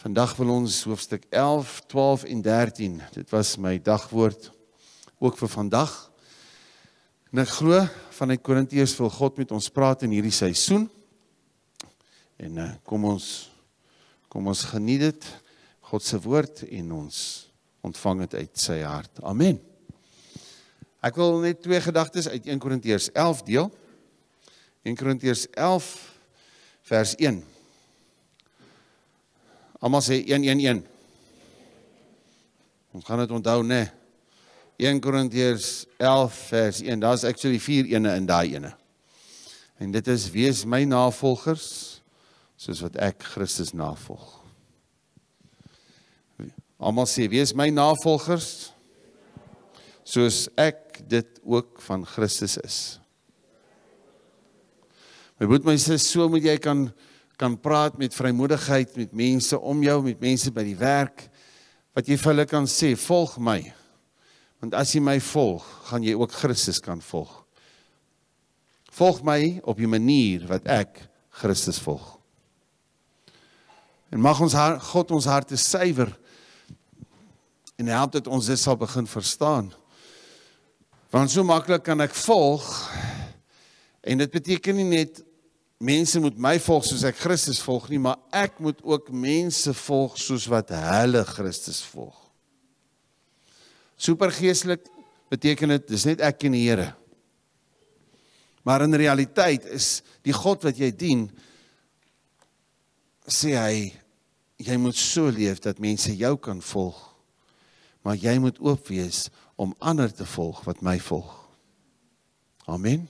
Vandag wil ons hoofstuk 11, 12 en 13. Dit was my dagwoord ook vir vandag. En ek glo vanuit Korintiërs wil God met ons praat in hierdie seisoen. En uh, kom ons kom ons geniet dit God se woord en ons ontvang dit uit sy hart. Amen. Ek wil net twee gedagtes uit 1 Korintiërs 11 deel. 1 Korintiërs 11 vers 1. Almal sê 111. Ons gaan dit onthou nê. Nee. 1 Korintiërs 11 vers 1. Daar's actually vier ene in daai ene. En dit is wees my navolgers soos wat ek Christus navolg. Almal sê wees my navolgers soos ek dit ook van Christus is. My broer, my sussie, so moet jy kan kan praat met vrymoedigheid met mense om jou, met mense by die werk wat jy vir hulle kan sê, volg my. Want as jy my volg, gaan jy ook Christus kan volg. Volg my op die manier wat ek Christus volg. En mag ons haar, God ons harte suiwer en help dat ons dit sal begin verstaan. Want so maklik kan ek volg en dit beteken nie net mense moet my volg soos ek Christus volg nie, maar ek moet ook mense volg soos wat hulle Christus volg. Supergeestelik beteken dit dis net ek en die Here. Maar in realiteit is die God wat jy dien sê hy jy moet so leef dat mense jou kan volg. Maar jy moet oop wees om ander te volg wat my volg. Amen.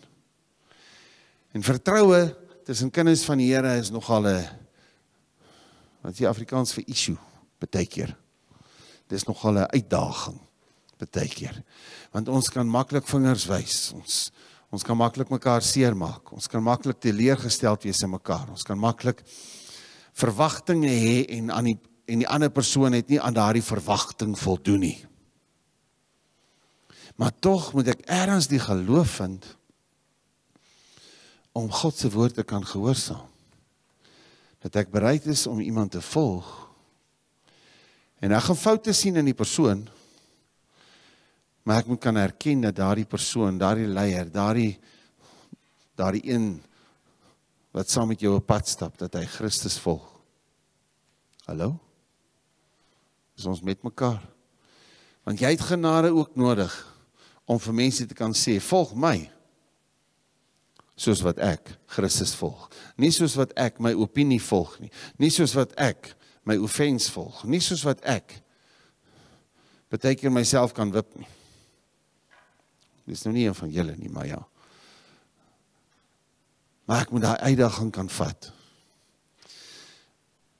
En vertroue tussen kinders van die Here is nogal 'n wat jy Afrikaans vir issue baie keer. Dis nogal 'n uitdaging baie keer. Want ons kan maklik vingers wys. Ons ons kan maklik mekaar seermaak. Ons kan maklik teleurgesteld wees in mekaar. Ons kan maklik verwagtinge hê en aan die en die ander persoon het nie aan daardie verwagting voldoen nie. Maar tog moet ek ergens die geloof vind om God se woord te kan gehoorsaam. Dat ek bereid is om iemand te volg. En ek gaan foute sien in die persoon. Maar ek moet kan erken dat daardie persoon, daardie leier, daardie daardie een wat saam met jou op pad stap, dat hy Christus volg. Hallo? Is ons met mekaar? Want jy het genade ook nodig om vir mense te kan sê, "Volg my." Soos wat ek Christus volg. Nie soos wat ek my opinie volg nie. Nie soos wat ek my offense volg. Nie soos wat ek baie keer myself kan wip nie. Dis nou nie een van julle nie, maar ja. Maar ek moet daai uitdaging kan vat.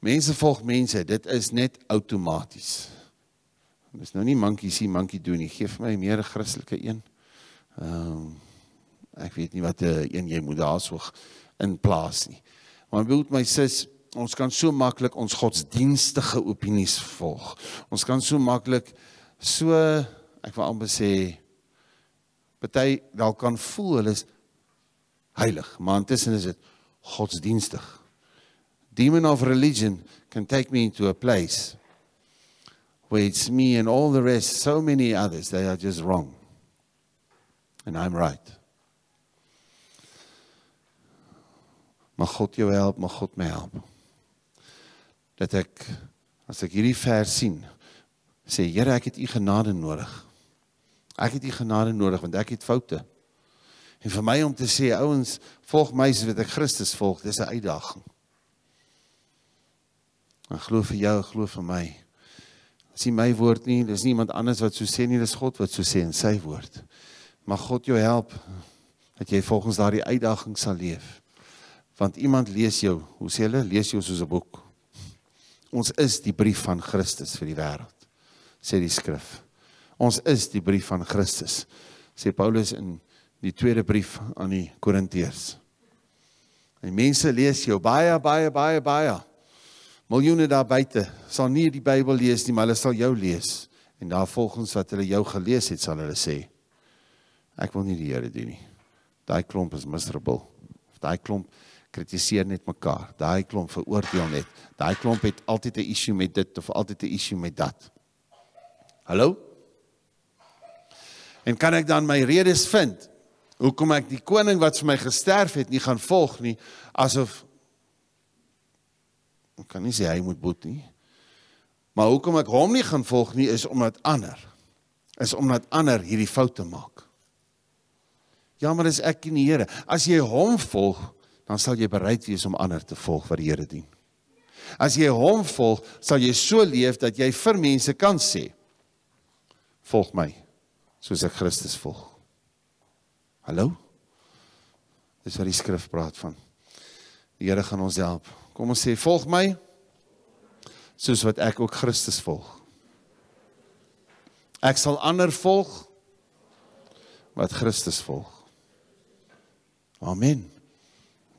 Mense volg mense, dit is net outomaties. Dis nou nie monkey see monkey do nie. Geef my meer 'n Christelike een. Ehm um, ek weet nie wat 'n uh, een jy moet daarso in plaas nie. Maar behoed my sis, ons kan so maklik ons godsdienstige opinies volg. Ons kan so maklik so ek wil amper sê party dalk kan voel hulle is heilig, maar intussen is dit godsdienstig. Demon of religion can take me into a place where it's me and all the rest so many others they are just wrong. And I'm right. Mag God jou help, mag God my help. Dat ek as ek hierdie vers sien, sê Here, ek het u genade nodig. Ek het u genade nodig want ek het foute. En vir my om te sê ouens, volg my soos ek Christus volg, dis 'n uitdaging. Ek glo vir jou, ek glo vir my. Dis nie my woord nie, dis nie iemand anders wat so sê nie, dis God wat so sê in sy woord. Mag God jou help dat jy volgens daardie uitdaging sal leef want iemand lees jou, hoe sê hulle, lees jou soos 'n boek. Ons is die brief van Christus vir die wêreld, sê die skrif. Ons is die brief van Christus, sê Paulus in die tweede brief aan die Korintiërs. En mense lees jou baie baie baie baie. Miljoene daar buite sal nie die Bybel lees nie, maar hulle sal jou lees. En daar volgens wat hulle jou gelees het, sal hulle sê ek wil nie die Here dien nie. Daai klomp is miserable. Daai klomp kritiseer net mekaar. Daai klomp veroordeel net. Daai klomp het altyd 'n issue met dit of altyd 'n issue met dat. Hallo? En kan ek dan my redes vind hoekom ek die koning wat vir my gesterf het nie gaan volg nie asof ek kan nie sê hy moet boet nie. Maar hoekom ek hom nie gaan volg nie is omdat ander is omdat ander hierdie foute maak. Ja, maar dis ek en die Here. As jy hom volg, dan sal jy bereid wees om ander te volg wat die Here dien. As jy hom volg, sal jy so leef dat jy vir mense kan sê: "Volg my, soos ek Christus volg." Hallo? Dis wat die skrif praat van. Die Here gaan ons help. Kom ons sê: "Volg my, soos wat ek ook Christus volg." Ek sal ander volg wat Christus volg. Amen.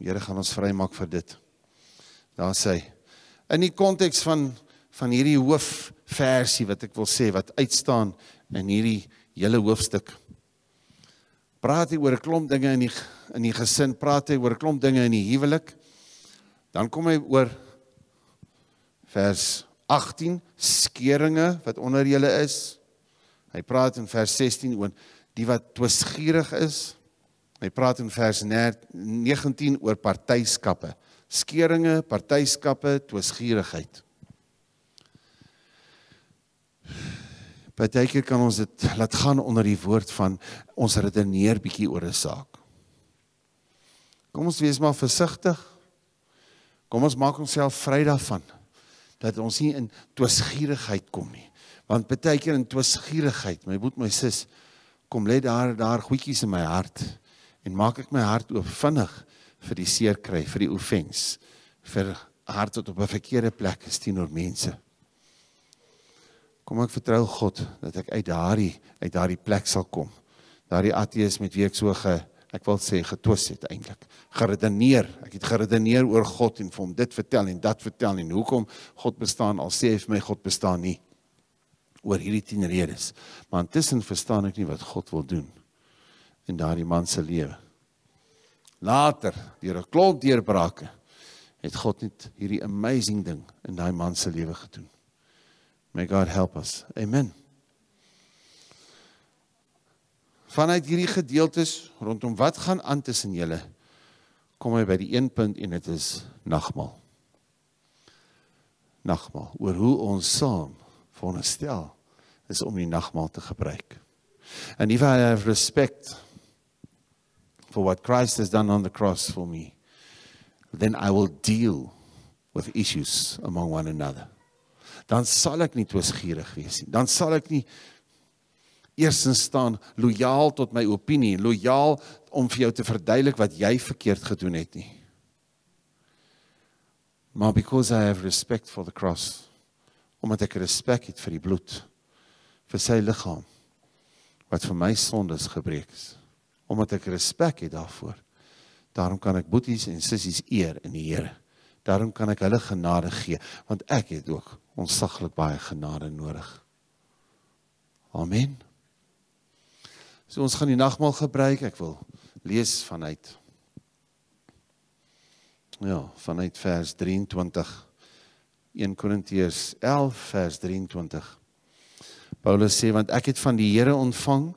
Here gaan ons vrymaak vir dit. Daar sê in die konteks van van hierdie hoofversie wat ek wil sê wat uitstaan in hierdie hele hoofstuk. Praat hy oor 'n klomp dinge in die in die gesin, praat hy oor 'n klomp dinge in die huwelik. Dan kom hy oor vers 18 skeringe wat onder julle is. Hy praat in vers 16 oor die wat twisgierig is. Hy praat in vers 19 oor partyskappe. Skeringe, partyskappe, twisgierigheid. Partykeer kan ons dit laat gaan onder die woord van ons redeneer bietjie oor 'n saak. Kom ons wees maar versigtig. Kom ons maak onsself vry daarvan dat ons nie in twisgierigheid kom nie. Want baie keer in twisgierigheid, my boet my sis, kom lê daar daar goedjies in my hart en maak ek my hart oop vinnig vir die seer kry, vir die offens, vir hart wat op 'n verkeerde plek is teenoor mense. Kom ek vertrou God dat ek uit daardie uit daardie plek sal kom. Daardie ateës met wie ek so ge ek wil sê getwis het eintlik. Geredeneer. Ek het geredeneer oor God en vir hom dit vertel en dat vertel en hoekom God bestaan al sê hy vir my God bestaan nie oor hierdie 10 redes. Maar intussen verstaan ek nie wat God wil doen in daardie man se lewe. Later, deur 'n klomp deurbrake, het God net hierdie amazing ding in daai man se lewe gedoen. May God help us. Amen. Vanuit hierdie gedeeltes rondom wat gaan aan tussen julle, kom hy by die een punt en dit is nagmaal. Nagmaal oor hoe ons saam veronderstel is om die nagmaal te gebruik. And if I have respect for what Christ has done on the cross for me, then I will deal with issues among one another. Dan sal ek nie twisgierig wees nie. Dan sal ek nie eersins staan lojaal tot my opinie, lojaal om vir jou te verduidelik wat jy verkeerd gedoen het nie. Maar because I have respect for the cross, omdat ek respek het vir die bloed, vir sy liggaam wat vir my sondes gebreek is omdat ek respek het daarvoor. Daarom kan ek boeties en sissies eer in die Here. Daarom kan ek hulle genade gee want ek het ook onsaglik baie genade nodig. Amen. So ons gaan die nagmaal gebruik. Ek wil lees vanuit Ja, vanuit vers 23 1 Korintiërs 11 vers 23. Paulus sê want ek het van die Here ontvang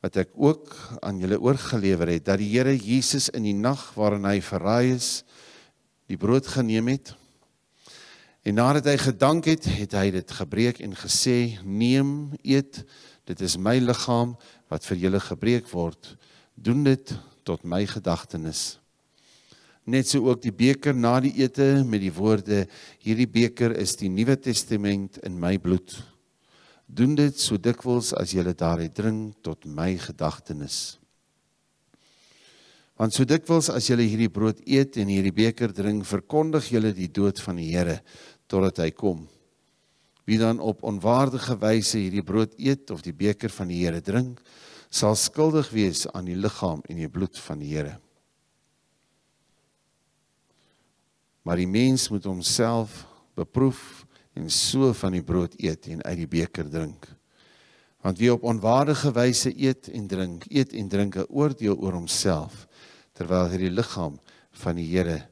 wat ek ook aan julle oorgelewer het dat die Here Jesus in die nag waarin hy verraai is die brood geneem het. En nadat hy gedank het het hy dit gebreek en gesê neem eet. Dit is my liggaam wat vir julle gebreek word. Doen dit tot my gedagtenis. Net so ook die beker na die ete met die woorde hierdie beker is die nuwe testament in my bloed doen dit so dikwels as jy daaruit drink tot my gedagtenis. Want so dikwels as jy hierdie brood eet en hierdie beker drink, verkondig jy die dood van die Here totdat hy kom. Wie dan op onwaardige wyse hierdie brood eet of die beker van die Here drink, sal skuldig wees aan die liggaam en die bloed van die Here. Maar die mens moet homself beproef en so van die brood eet en uit die beker drink. Want wie op onwaardige wyse eet en drink, eet en drink 'n oordeel oor homself terwyl hy die liggaam van die Here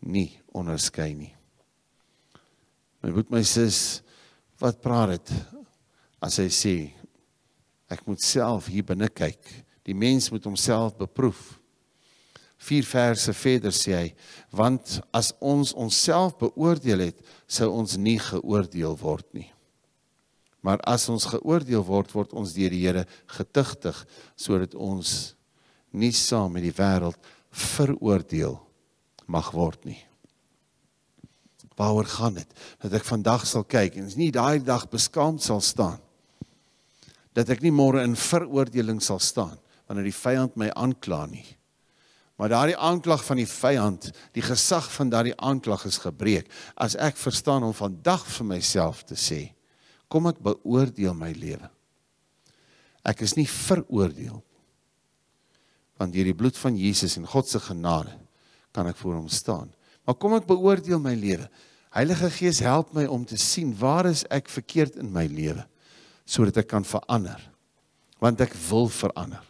nie onderskei nie. My broer my sis wat praat dit as hy sê ek moet self hier binne kyk. Die mens moet homself beproef. Vier verse verder sê hy want as ons onsself beoordeel het sou ons nie geoordeel word nie. Maar as ons geoordeel word word ons deur die Here getuigtig sodat ons nie saam met die wêreld veroordeel mag word nie waaroor gaan dit? Dat ek vandag sal kyk en nie daai dag beskaamd sal staan. Dat ek nie môre in veroordeling sal staan wanneer die vyand my aankla nie. Maar daardie aanklag van die vyand, die gesag van daardie aanklag is gebreek as ek verstaan om vandag vir myself te sê, kom ek beoordeel my lewe. Ek is nie veroordeel want deur die bloed van Jesus en God se genade kan ek voor hom staan. Maar kom ek beoordeel my lewe. Heilige Gees help my om te sien waar is ek verkeerd in my lewe sodat ek kan verander. Want ek wil verander.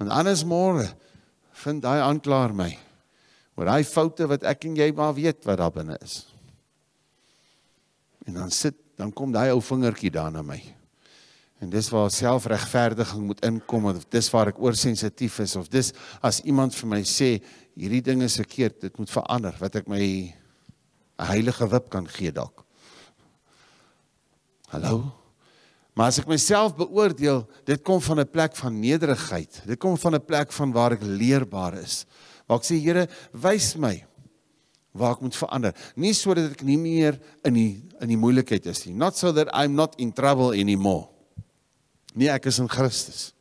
Want anders môre vind daai aanklaer my oor daai foute wat ek en jy maar weet wat daar binne is. En dan sit dan kom daai ou vingertjie daar na my. En dis waar selfregverdiging moet inkom of dis waar ek oorsensitief is of dis as iemand vir my sê hierdie ding is verkeerd, dit moet verander wat ek my 'n heilige wip kan gee dalk. Hallo. Maar as ek myself beoordeel, dit kom van 'n plek van nederigheid. Dit kom van 'n plek van waar ek leerbaar is. Waar ek sê Here, wys my waar ek moet verander. Nie sodat ek nie meer in die in die moeilikheid is nie. Not so that I'm not in trouble anymore. Nee, ek is in Christus.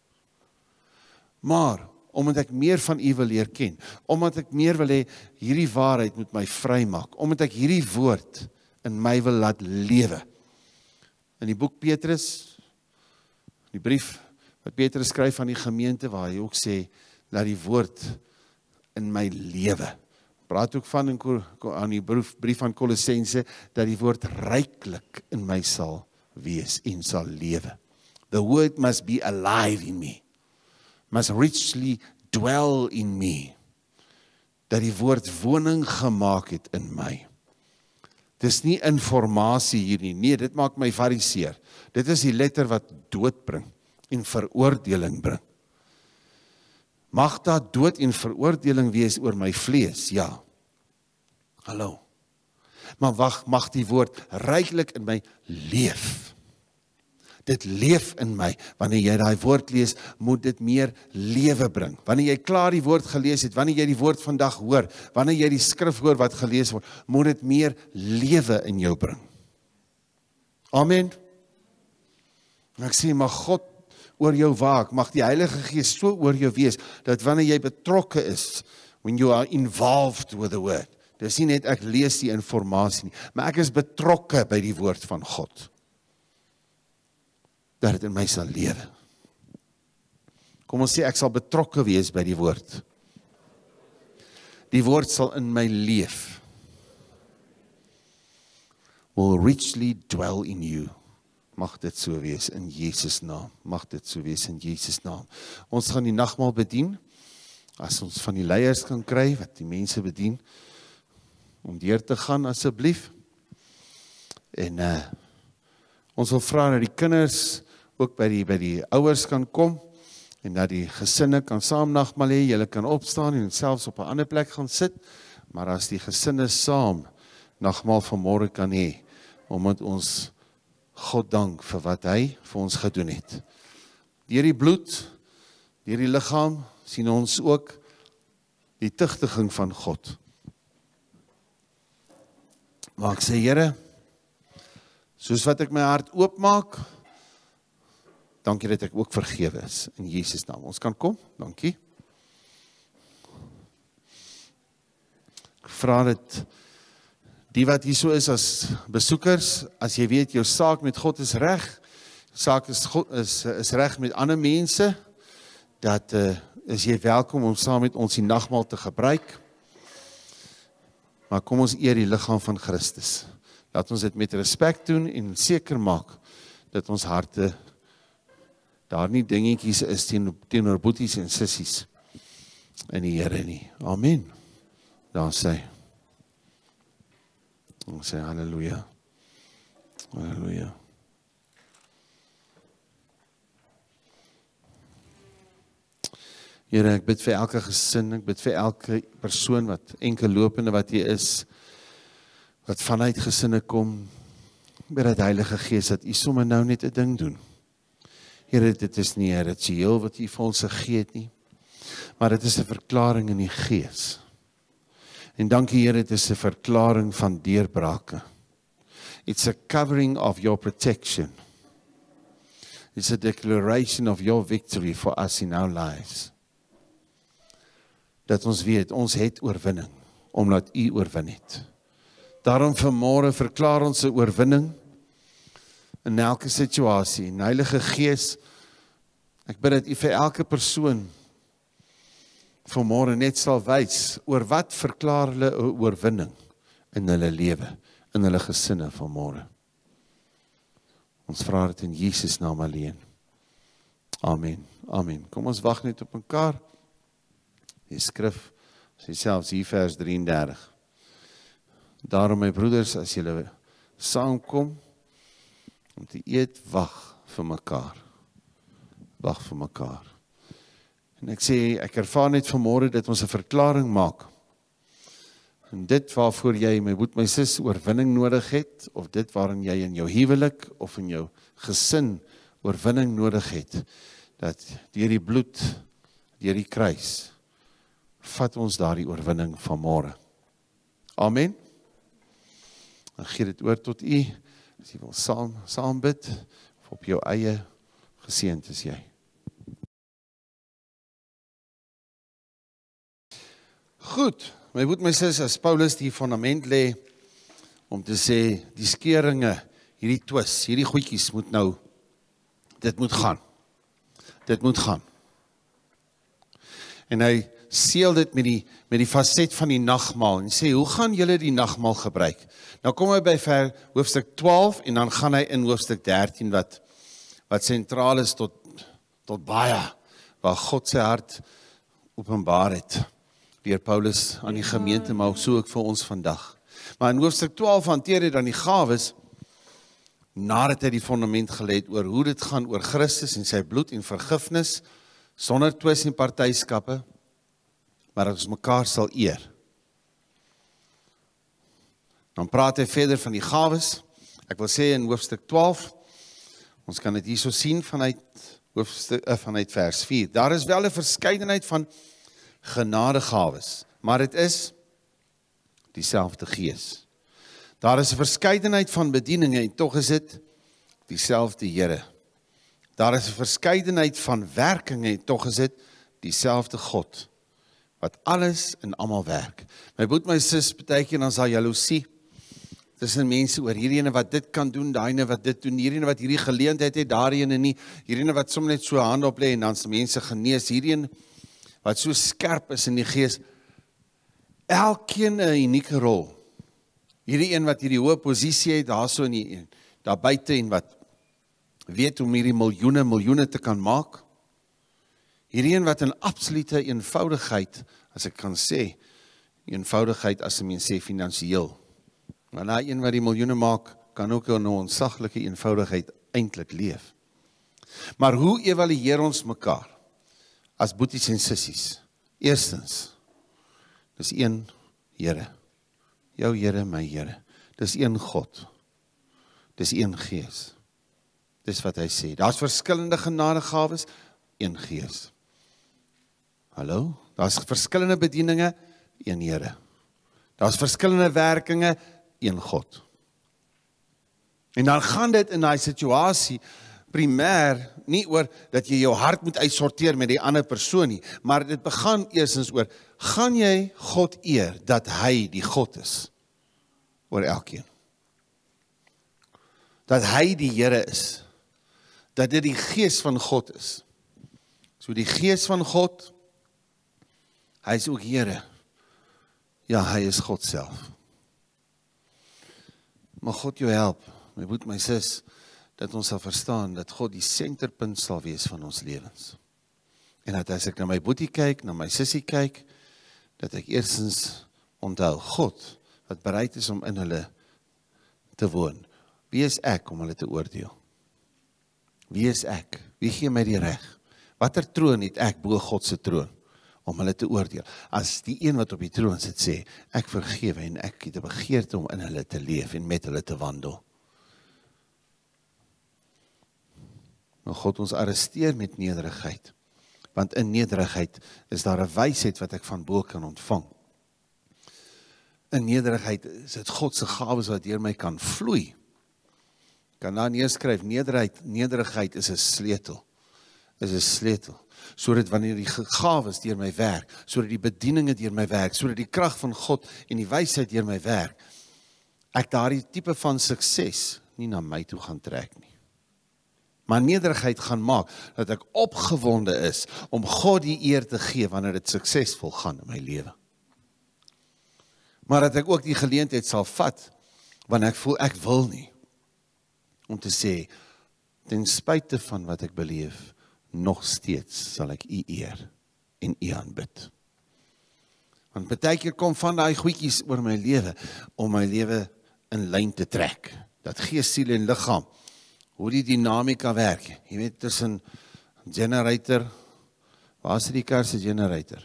Maar omdat ek meer van U wil leer ken, omdat ek meer wil hê hierdie waarheid moet my vrymaak, omdat ek hierdie woord in my wil laat lewe. In die boek Petrus die brief wat Petrus skryf aan die gemeente waar hy ook sê dat die woord in my lewe. Praat ook van in aan die brief brief aan Kolossense dat die woord ryklik in my sal wees en sal lewe. The word must be alive in me must richly dwell in me dat die woord woning gemaak het in my dis nie informasie hier nie. Nee dit maak my fariseer. Dit is die letter wat dood bring en veroordeling bring. Mag daar dood en veroordeling wees oor my vlees? Ja. Hallo. Maar wag mag die woord ryklik in my leef dit leef in my. Wanneer jy daai woord lees, moet dit meer lewe bring. Wanneer jy klaar die woord gelees het, wanneer jy die woord vandag hoor, wanneer jy die skrif hoor wat gelees word, moet dit meer lewe in jou bring. Amen. Ek sê mag God oor jou waak, mag die Heilige Gees so oor jou wees dat wanneer jy betrokke is, when you are involved with the word. Dis nie net ek lees die inligting nie, maar ek is betrokke by die woord van God dat dit in my sal lewe. Kom ons sê ek sal betrokke wees by die woord. Die woord sal in my leef. Will richly dwell in you. Mag dit so wees in Jesus naam. Mag dit so wees in Jesus naam. Ons gaan die nagmaal bedien. As ons van die leiers kan kry wat die mense bedien om deur te gaan asseblief. En uh ons wil vra dat die kinders ook by die by die ouers kan kom en dat die gesinne kan saam nagmaal hê, julle kan opstaan en selfs op 'n ander plek gaan sit, maar as die gesinne saam nagmaal vanmôre kan hê omdat ons God dank vir wat hy vir ons gedoen het. Deur die bloed, deur die liggaam sien ons ook die tugtiging van God. Maar ek sê Here, soos wat ek my hart oopmaak, Dankie dat ek ook vergewe is in Jesus naam. Ons kan kom. Dankie. Vra dit die wat hier so is as besoekers, as jy weet jou saak met God is reg, saak is God is is reg met ander mense, dat uh, is jy welkom om saam met ons die nagmaal te gebruik. Maar kom ons eer die liggaam van Christus. Laat ons dit met respek doen en seker maak dat ons harte daar nie dingetjies is teen teenoor boeties en sissies in die Here nie. Amen. Daar sê. Ons sê haleluja. Haleluja. Here, ek bid vir elke gesin, ek bid vir elke persoon wat enkel lopende wat hier is wat vanuit gesinne kom. Bid dat Heilige Gees dat U sommer nou net 'n ding doen. Here, dit is nie 'n ritueel wat U vir ons gegee het nie, maar dit is 'n verklaring in die Gees. En dankie Here, dit is 'n verklaring van deurbrake. It's a covering of your protection. It's a declaration of your victory for us in our lives dat ons weet ons het oorwinning omdat U oorwin het. Daarom vanmôre verklaar ons 'n oorwinning in elke situasie. En Heilige Gees, ek bid dat U vir elke persoon vanmôre net sal wys oor wat verklaar hulle 'n oorwinning in hulle lewe, in hulle gesinne vanmôre. Ons vra dit in Jesus naam alleen. Amen. Amen. Kom ons wag net op mekaar. Die skrif sê selfs hier vers 33. Daarom my broeders, as julle saamkom om te eet, wag vir mekaar. Wag vir mekaar. En ek sê ek ervaar net vanmôre dat ons 'n verklaring maak. En dit waarvoor jy my boet my sis oorwinning nodig het of dit waarin jy in jou huwelik of in jou gesin oorwinning nodig het dat deur die bloed deur die kruis vat ons daardie oorwinning van môre. Amen. Dan gee dit oor tot u. As jy wil saam saam bid of op jou eie geseënd is jy. Goed, my boet my sis as Paulus die fondament lê om te sê die skeringe, hierdie twis, hierdie goedjies moet nou dit moet gaan. Dit moet gaan. En hy seël dit met die met die faset van die nagmaal en sê hoe gaan julle die nagmaal gebruik? Nou kom hy by ver hoofstuk 12 en dan gaan hy in hoofstuk 13 wat wat sentraal is tot tot baie waar God sy hart openbaar het deur Paulus aan die gemeente maar ook so ook vir ons vandag. Maar in hoofstuk 12 hanteer hy dan die gawes nadat hy die fondament gelê het oor hoe dit gaan oor Christus en sy bloed en vergifnis sonder twis en partyskappe maar ons mekaar sal eer. Dan praat hy verder van die gawes. Ek wil sê in hoofstuk 12 ons kan dit hierso sien vanuit hoofstuk uh, vanuit vers 4. Daar is wel 'n verskeidenheid van genadegawes, maar dit is dieselfde Gees. Daar is 'n verskeidenheid van bedieninge en tog is dit dieselfde Here. Daar is 'n verskeidenheid van werkinge en tog is dit dieselfde God wat alles en almal werk. My boet my sis baie keer dan sal jaloesie. Tussen mense oor hierdie ene wat dit kan doen, daai ene wat dit doen, hierdie ene wat hierdie geleentheid het, daai ene nie. Hierdie ene wat sommer net so hand op lê en dan se mense genees. Hierdie een wat so skerp is in die gees. Elkeen 'n unieke rol. Hierdie een wat hierdie hoë posisie het daarso in die daar buite en wat weet hoe om hierdie miljoene miljoene te kan maak. Hierdie een wat in absolute eenvoudigheid, as ek kan sê, eenvoudigheid as 'n mens sê finansiëel. Maar daai een wat die miljoene maak, kan ook in 'n onsaglike eenvoudigheid eintlik leef. Maar hoe evalueer ons mekaar as boeties en sissies? Eerstens, dis een Here. Jou Here, my Here. Dis een God. Dis een Gees. Dis wat hy sê. Daar's verskillende genadegawes, een Gees. Hallo, daar's verskillende bedieninge, een Here. Daar's verskillende werkinge, een God. En dan gaan dit in daai situasie primêr nie oor dat jy jou hart moet uitsorteer met die ander persoon nie, maar dit begin eersins oor gaan jy God eer dat hy die God is oor elkeen. Dat hy die Here is. Dat dit die gees van God is. So die gees van God Hy is ook Here. Ja, hy is God self. Mag God jou help, my broer, my sis, dat ons sal verstaan dat God die senterpunt sal wees van ons lewens. En dat as ek na my boetie kyk, na my sussie kyk, dat ek eersins onthou God wat bereid is om in hulle te woon. Wie is ek om hulle te oordeel? Wie is ek? Wie gee my die reg? Watter troon het ek bo God se troon om hulle te oordeel? As die een wat op die troon sit sê, ek vergewe en ek het 'n begeerte om in hulle te leef en met hulle te wandel. Maar God ons arresteer met nederigheid. Want in nederigheid is daar 'n wysheid wat ek van bo kan ontvang. In nederigheid is dit God se gawes wat deur my kan vloei. Kan dan neerskryf nederigheid, nederigheid is 'n sleutel. Is 'n sleutel sodat wanneer die gawes deur my werk, sodat die bedieninge deur my werk, sodat die krag van God en die wysheid deur my werk, ek daardie tipe van sukses nie na my toe gaan trek nie maar nederigheid gaan maak dat ek opgewonde is om God die eer te gee wanneer dit suksesvol gaan in my lewe. Maar dat ek ook die geleentheid sal vat wanneer ek voel ek wil nie om te sê ten spyte van wat ek beleef nog steeds sal ek u eer en u aanbid. Want baie keer kom van daai goedjies oor my lewe om my lewe in lyn te trek. Dat gees, siel en liggaam hoe die dinamika werk. Jy weet tussen generator waar is die kar se generator?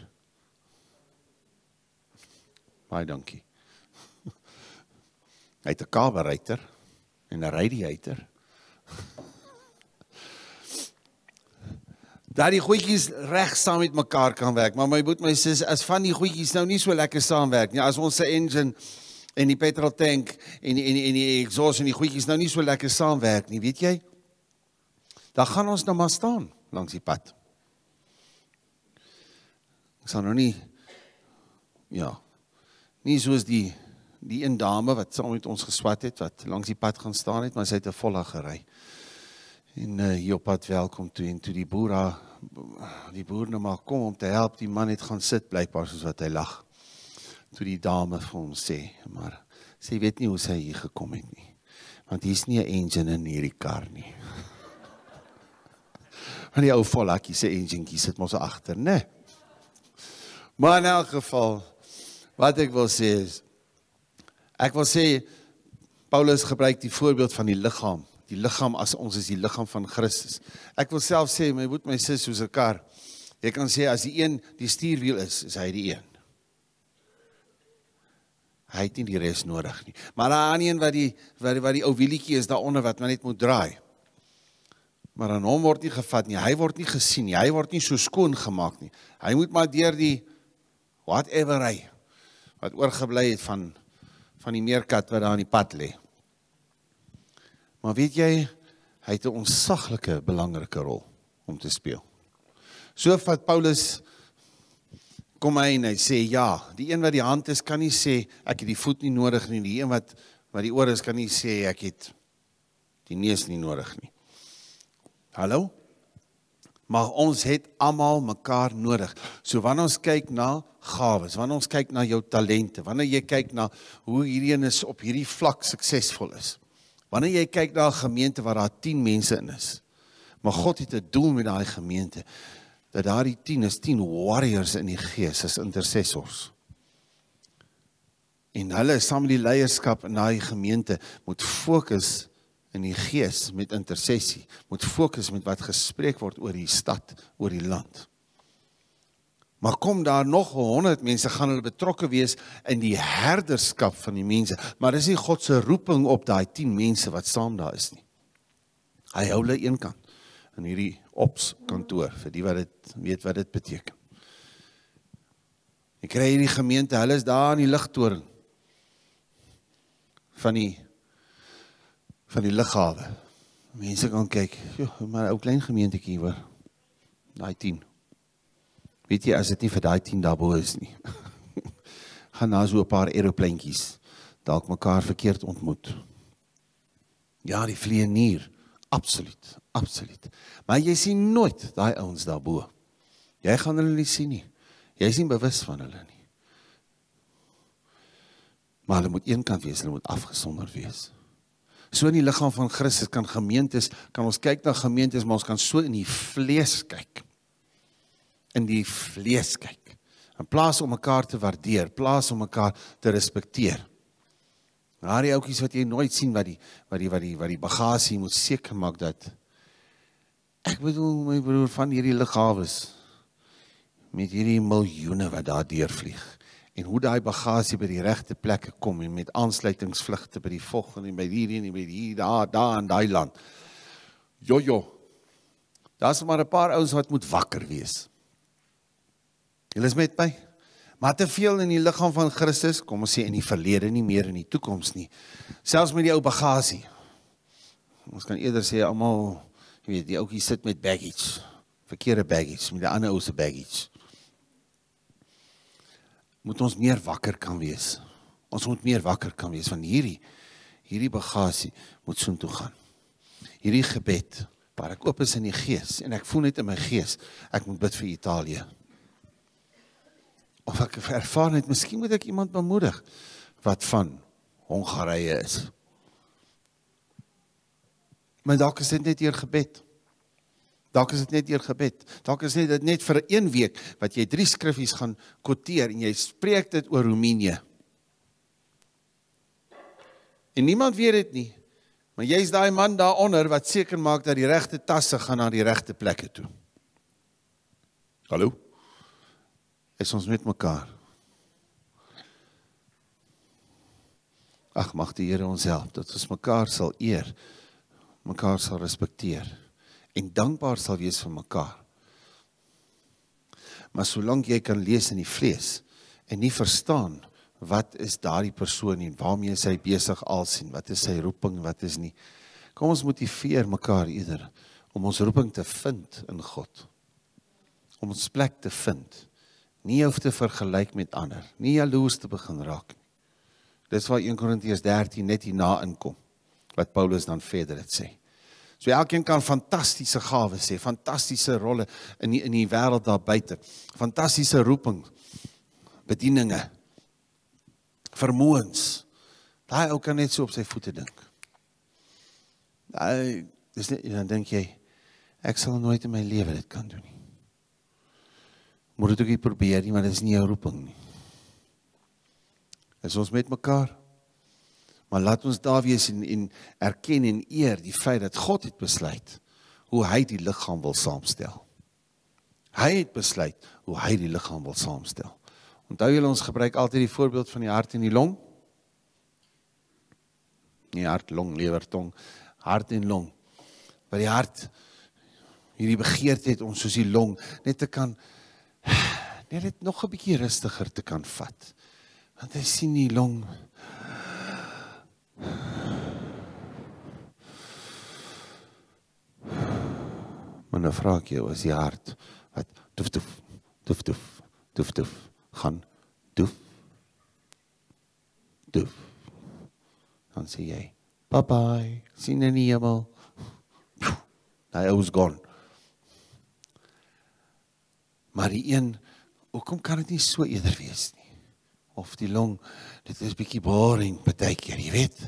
Baie dankie. Hy het 'n carburetor en 'n radiator. Daai goedjies reg saam met mekaar kan werk, maar my boet my sê as van die goedjies nou nie so lekker saamwerk nie. As ons se engine en die petrol tank en die, en die, en die exhaust en die goedjies nou nie so lekker saamwerk nie, weet jy? Dan gaan ons nou maar staan langs die pad. Ek sal nou nie ja. Nie soos die die een dame wat saam met ons geswat het wat langs die pad gaan staan het, maar sy het 'n volle gery. En uh, hier op pad welkom toe en toe die boer die boer nou maar kom om te help, die man het gaan sit blykbaar soos wat hy lag toe die dame vir hom sê, maar sy weet nie hoe sy hier gekom het nie. Want hier's nie 'n engine in hierdie kar nie. Want die ou vollakkie se engine sit mos agter, né? Maar in elk geval wat ek wil sê is ek wil sê Paulus gebruik die voorbeeld van die liggaam, die liggaam as ons is die liggaam van Christus. Ek wil self sê my moet my sis soos 'n kar. Jy kan sê as die een die stuurwiel is, is hy die een. Hy het nie die res nodig nie. Maar daar aan een wat die wat die, wat die ou wielietjie is daaronder wat net moet draai. Maar aan hom word nie gevat nie. Hy word nie gesien nie. Hy word nie so skoon gemaak nie. Hy moet maar deur die whatever hy wat oorgebly het van van die meerkat wat daar aan die pad lê. Maar weet jy, hy het 'n onsaglike belangrike rol om te speel. So vat Paulus kom hy en hy sê ja, die een wat die hand is kan nie sê ek het die voet nie nodig nie, die een wat wat die oor is kan nie sê ek het die neus nie nodig nie. Hallo? Maar ons het almal mekaar nodig. So wanneer ons kyk na gawes, wanneer ons kyk na jou talente, wanneer jy kyk na hoe hierdie een is op hierdie vlak suksesvol is. Wanneer jy kyk na 'n gemeente waar daar 10 mense in is. Maar God het 'n doel met daai gemeente dat daardie 10 is 10 warriors in die gees as intercessors. En hulle saam met die leierskap in daai gemeente moet fokus in die gees met intersessie, moet fokus met wat gespreek word oor die stad, oor die land. Maar kom daar nog 100 mense gaan hulle betrokke wees in die herderskap van die mense, maar dis nie God se roeping op daai 10 mense wat saam daar is nie. Hy hou hulle eenkant in hierdie ops kantoor vir die wat dit weet wat dit beteken. Ek kry hierdie gemeente, hulle is daar in die ligtoring van die van die lughawe. Mense kan kyk, joh, maar ou klein gemeentetjie hoor. Daai 10. Weet jy as dit nie vir daai 10 daarbo is nie. gaan na so 'n paar aeropleintjies dalk mekaar verkeerd ontmoet. Ja, die vlieënier, absoluut, absoluut. Maar jy sien nooit daai ouens daarbo. Jy gaan hulle nie sien nie. Jy is nie bewus van hulle nie. Maar hulle moet eenkant wees, hulle moet afgesonder wees. So in die liggaam van Christus kan gemeentes, kan ons kyk na gemeentes, maar ons kan so in die vlees kyk. In die vlees kyk. In plaas om mekaar te waardeer, plaas om mekaar te respekteer. Daar die ouetjies wat jy nooit sien wat die wat die wat die wat die bagasie moet seker maak dat ek bedoel my broer van hierdie liggawes met hierdie miljoene wat daar deurvlieg en hoe daai bagasie by die regte plekke kom en met aansluitingsvlugte by die volgende en by hierdie en by hier daar daar in daai land. Jojo. Daar's maar 'n paar ouens wat moet wakker wees. Julle is met my. Maar te veel in die liggaam van Christus, kom ons sê in die verlede nie meer in die toekoms nie. Selfs met die ou bagasie. Ons kan eerder sê almal, jy weet, die ouetjie sit met baggage, verkeerde baggage, met die ander ou se baggage moet ons meer wakker kan wees. Ons moet meer wakker kan wees van hierdie hierdie bagasie moet soontoe gaan. Hierdie gebed waar ek oop is in die gees en ek voel net in my gees ek moet bid vir Italië. Of ek ervaar net miskien moet ek iemand bemoedig wat van Hongarye is. Maar dalk is dit net hier gebed. Dalk is dit net deur gebed. Dalk is dit net vir 'n week wat jy drie skriffies gaan kwoteer en jy spreek dit oor Roemenië. En niemand weet dit nie. Maar jy's daai man daaronder wat seker maak dat die regte tasse gaan na die regte plekke toe. Hallo. Is ons met mekaar? Ag mag die Here ons help dat ons mekaar sal eer, mekaar sal respekteer en dankbaar sal wees vir mekaar. Maar solank jy kan lees in die vlees en nie verstaan wat is daardie persoon en waarmee hy besig al sien, wat is sy roeping, wat is nie. Kom ons motiveer mekaar eerder om ons roeping te vind in God. Om ons plek te vind. Nie hoef te vergelyk met ander, nie jaloers te begin raak nie. Dis waar 1 Korintiërs 13 net hierna inkom wat Paulus dan verder dit sê. So elkeen kan fantastiese gawes hê, fantastiese rolle in die, in die wêreld daar buite. Fantastiese roeping, bedieninge, vermoëns. Daai ou kan net so op sy voete dink. Daai dis net dan dink jy ek sal nooit in my lewe dit kan doen nie. Moet dit ook probeer nie, maar dit is nie jou roeping nie. Is ons met mekaar? Maar laat ons daar wees en en erken en eer die feit dat God het besluit hoe hy die liggaam wil saamstel. Hy het besluit hoe hy die liggaam wil saamstel. Onthou julle ons gebruik altyd die voorbeeld van die hart en die long? Nie hart, long, lewer, tong, hart en long. By die hart hierdie begeerte het om soos die long net te kan net dit nog 'n bietjie rustiger te kan vat. Want hy sien die long. Maar nou vra ek jou, is die hart wat doef doef doef doef doef doef gaan doef doef. Dan sê jy bye bye sien in die hemel. Daai ou is gone maar die een hoekom kan dit nie so eerder wees nie of die long dit is bietjie boring partykeer jy weet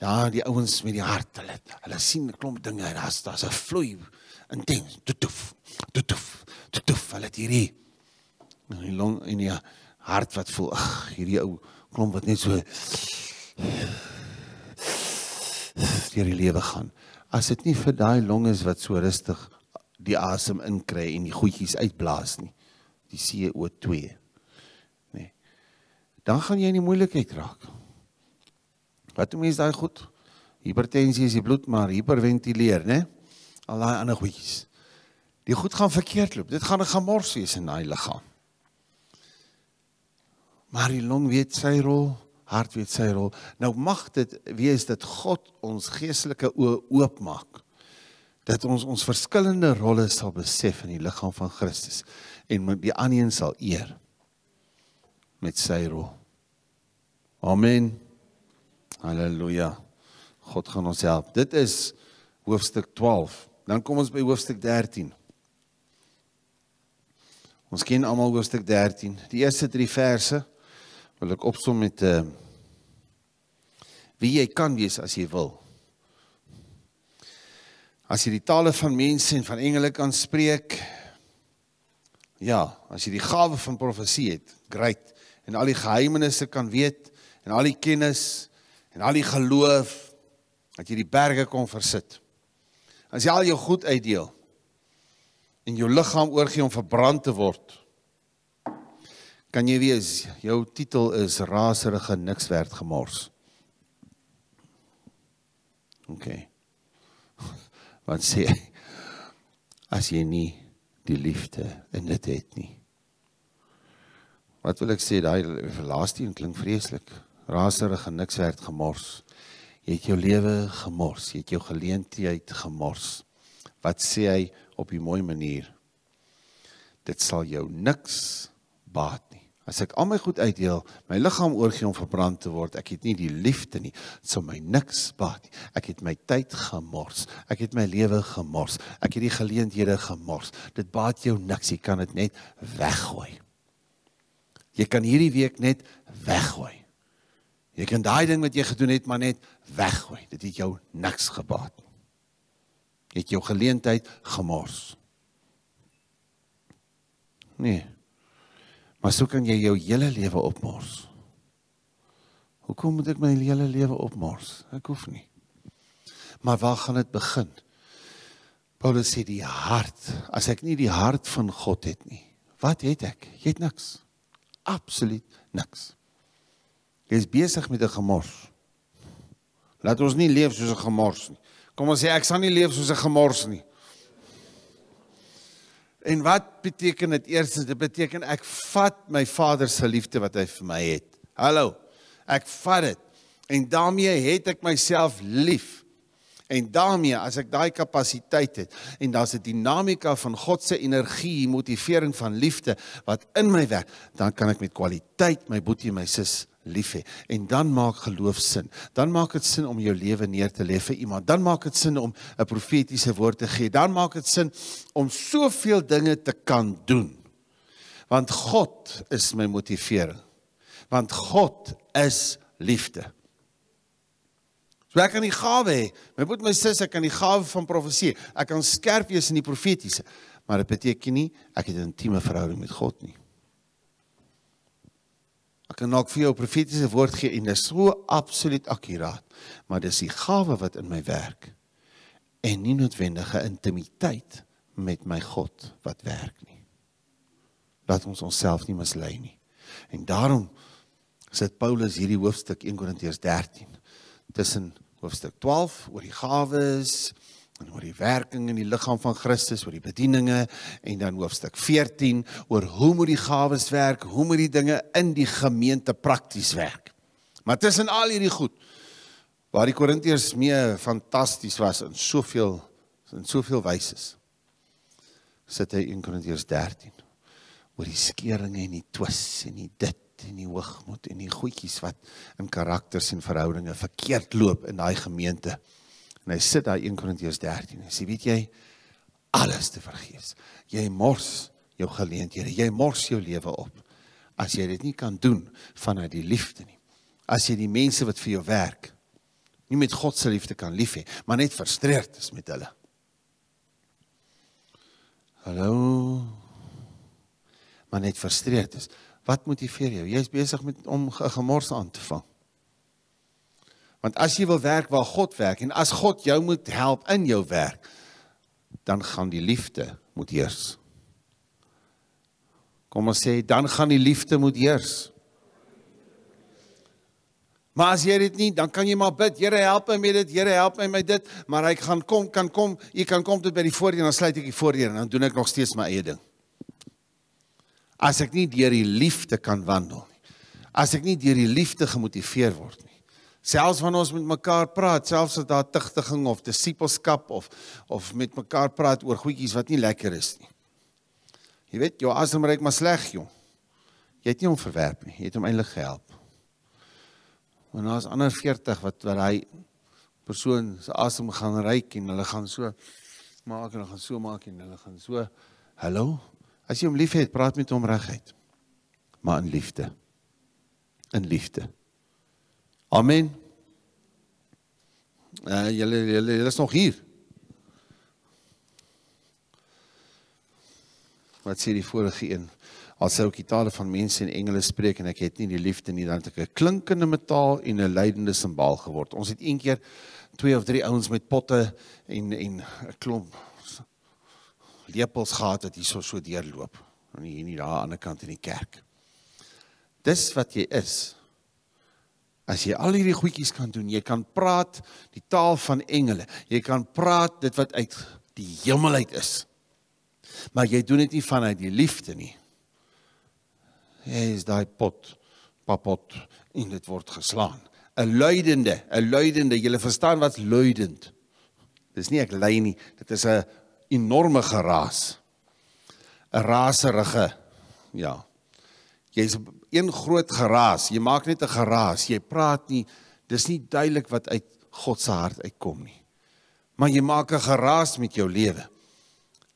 ja die ouens met die hart hulle hulle sien 'n klomp dinge en daar's daar's 'n vloei intens. Toetoef. Toetoef. Toetoef. Hulle het hierdie in die long in die hart wat voel, ag, hierdie ou klomp wat net so deur die lewe gaan. As dit nie vir daai long is wat so rustig die asem inkry en die goedjies uitblaas nie. Die CO2. Nee. Dan gaan jy in die moeilikheid raak. Wat doen mense daai goed? Hipertensie is die bloed maar hiperventileer, né? Nee? al daai ander goedjies. Die goed gaan verkeerd loop. Dit gaan 'n gemors wees in daai liggaam. Maar die long weet sy rol, hart weet sy rol. Nou mag dit wees dat God ons geestelike oë oopmaak dat ons ons verskillende rolle sal besef in die liggaam van Christus en die ander een sal eer met sy rol. Amen. Halleluja. God gaan ons help. Dit is hoofstuk 12. Dan kom ons by hoofstuk 13. Ons ken almal hoofstuk 13. Die eerste 3 verse wil ek opsom met 'n uh, eh, wie jy kan wees as jy wil. As jy die tale van mense en van engele kan spreek, Ja, as jy die gawe van profesie het, great. En al die geheimenisse kan weet en al die kennis en al die geloof dat jy die berge kon versit. As jy al jou goed uitdeel en jou liggaam oorgee om verbrand te word, kan jy wees jou titel is raserige niks werd gemors. OK. Wat sê as jy nie die liefde in dit het nie? Wat wil ek sê daai laaste een klink vreeslik. Raserige niks werd gemors. Jy het jou lewe gemors, jy het jou geleentheid gemors. Wat sê hy op 'n mooi manier? Dit sal jou niks baat. As ek al my goed uitdeel, my liggaam oorgee om verbrand te word, ek het nie die liefde nie. Dit sal my niks baat nie. Ek het my tyd gemors. Ek het my lewe gemors. Ek het die geleenthede gemors. Dit baat jou niks. Jy kan dit net weggooi. Jy kan hierdie week net weggooi. Jy kan daai ding wat jy gedoen het maar net weggooi. Dit het jou niks gebaat nie. Jy het jou geleentheid gemors. Nee. Maar so kan jy jou hele lewe opmors. Hoekom moet ek my hele lewe opmors? Ek hoef nie. Maar waar gaan dit begin? Paulus sê die hart. As ek nie die hart van God het nie, wat het ek? Jy het niks. Absoluut niks. Jy is besig met 'n gemors. Laat ons nie leef soos 'n gemors nie. Kom ons sê ek sal nie leef soos 'n gemors nie. En wat beteken dit eerstens? Dit beteken ek vat my Vader se liefde wat hy vir my het. Hallo. Ek vat dit. En daarmee het ek myself lief. En daarmee as ek daai kapasiteit het en daar's 'n dinamika van God se energie, motivering van liefde wat in my werk, dan kan ek met kwaliteit my boetie en my sis lief hê. En dan maak geloof sin. Dan maak dit sin om jou lewe neer te lê vir iemand. Dan maak dit sin om 'n profetiese woord te gee. Dan maak dit sin om soveel dinge te kan doen. Want God is my motivering. Want God is liefde. So ek kan die gawe hê. My broer my sis, ek kan die gawe van profesie. Ek kan skerp wees in die profetiese. Maar dit beteken nie ek het 'n intieme verhouding met God nie. Ek kan dalk vir jou 'n profetiese woord gee en dit is so absoluut akkuraat, maar dis die gawe wat in my werk en nie noodwendige intimiteit met my God wat werk nie. Laat ons onsself nie mislei nie. En daarom sit Paulus hierdie hoofstuk 1 Korintiërs 13 tussen hoofstuk 12 oor die gawes en oor die werking in die liggaam van Christus, oor die bedieninge en dan hoofstuk 14 oor hoe moet die gawes werk, hoe moet die dinge in die gemeente prakties werk. Maar tussen al hierdie goed waar die Korintiërs mee fantasties was in soveel in soveel wyse sit hy in Korintiërs 13 oor die skeringe en die twis en die dit en die hoogmoed en die goedjies wat in karakters en verhoudinge verkeerd loop in daai gemeente. En hy sit daar 1 Korintiërs 13 en sê weet jy alles te vergeet. Jy mors jou geleenthede, jy mors jou lewe op as jy dit nie kan doen vanuit die liefde nie. As jy die mense wat vir jou werk nie met God se liefde kan lief hê, maar net frustreerd is met hulle. Hallo. Maar net frustreerd is. Wat motiveer jou? Jy's besig met om 'n gemors aan te vang. Want as jy wil werk waar God werk en as God jou moet help in jou werk, dan gaan die liefde moet heers. Kom ons sê dan gaan die liefde moet heers. Maar as jy dit nie, dan kan jy maar bid, Here help my met dit, Here help my met dit, maar hy gaan kom, kan kom, jy kan kom tot by die voordeur en dan sluit ek die voordeur en dan doen ek nog steeds my eie ding. As ek nie deur die liefde kan wandel nie. As ek nie deur die liefde gemotiveer word nie Selfs wanneer ons met mekaar praat, selfs as daar tigtiging of disipelskap of of met mekaar praat oor goedjies wat nie lekker is nie. Jy weet, jou asem reik maar sleg, jong. Jy het nie hom verwerp nie, jy het hom eintlik gehelp. Nou is ander 40 wat wat hy persoon se asem gaan reik en hulle gaan so maak en hulle gaan so maak en hulle gaan so hallo. As jy hom liefhet, praat met hom reguit. Maar in liefde. In liefde. Amen. Uh julle julle julle is nog hier. wat sê die vorige een? Al sou ek die tale van mense en engele spreek en ek het nie die liefde nie, dan het ek 'n klinkende metaal en 'n lydende simbaal geword. Ons het een keer twee of drie ouens met potte en en 'n klomp lepels gehad wat hier so so deurloop. En hier nie daar aan die ander kant in die kerk. Dis wat jy is. As jy al hierdie goedjies kan doen, jy kan praat die taal van engele. Jy kan praat dit wat uit die hemel uit is. Maar jy doen dit nie vanuit die liefde nie. Jy is daai pot, papot en dit word geslaan. 'n Luidende, 'n luidende, jy verstaan wat's luidend. Dis nie ek lei nie, dit is 'n enorme geraas. 'n Raserige ja. Jy's een groot geraas. Jy maak net 'n geraas. Jy praat nie. Dis nie duidelik wat uit God se hart uitkom nie. Maar jy maak 'n geraas met jou lewe.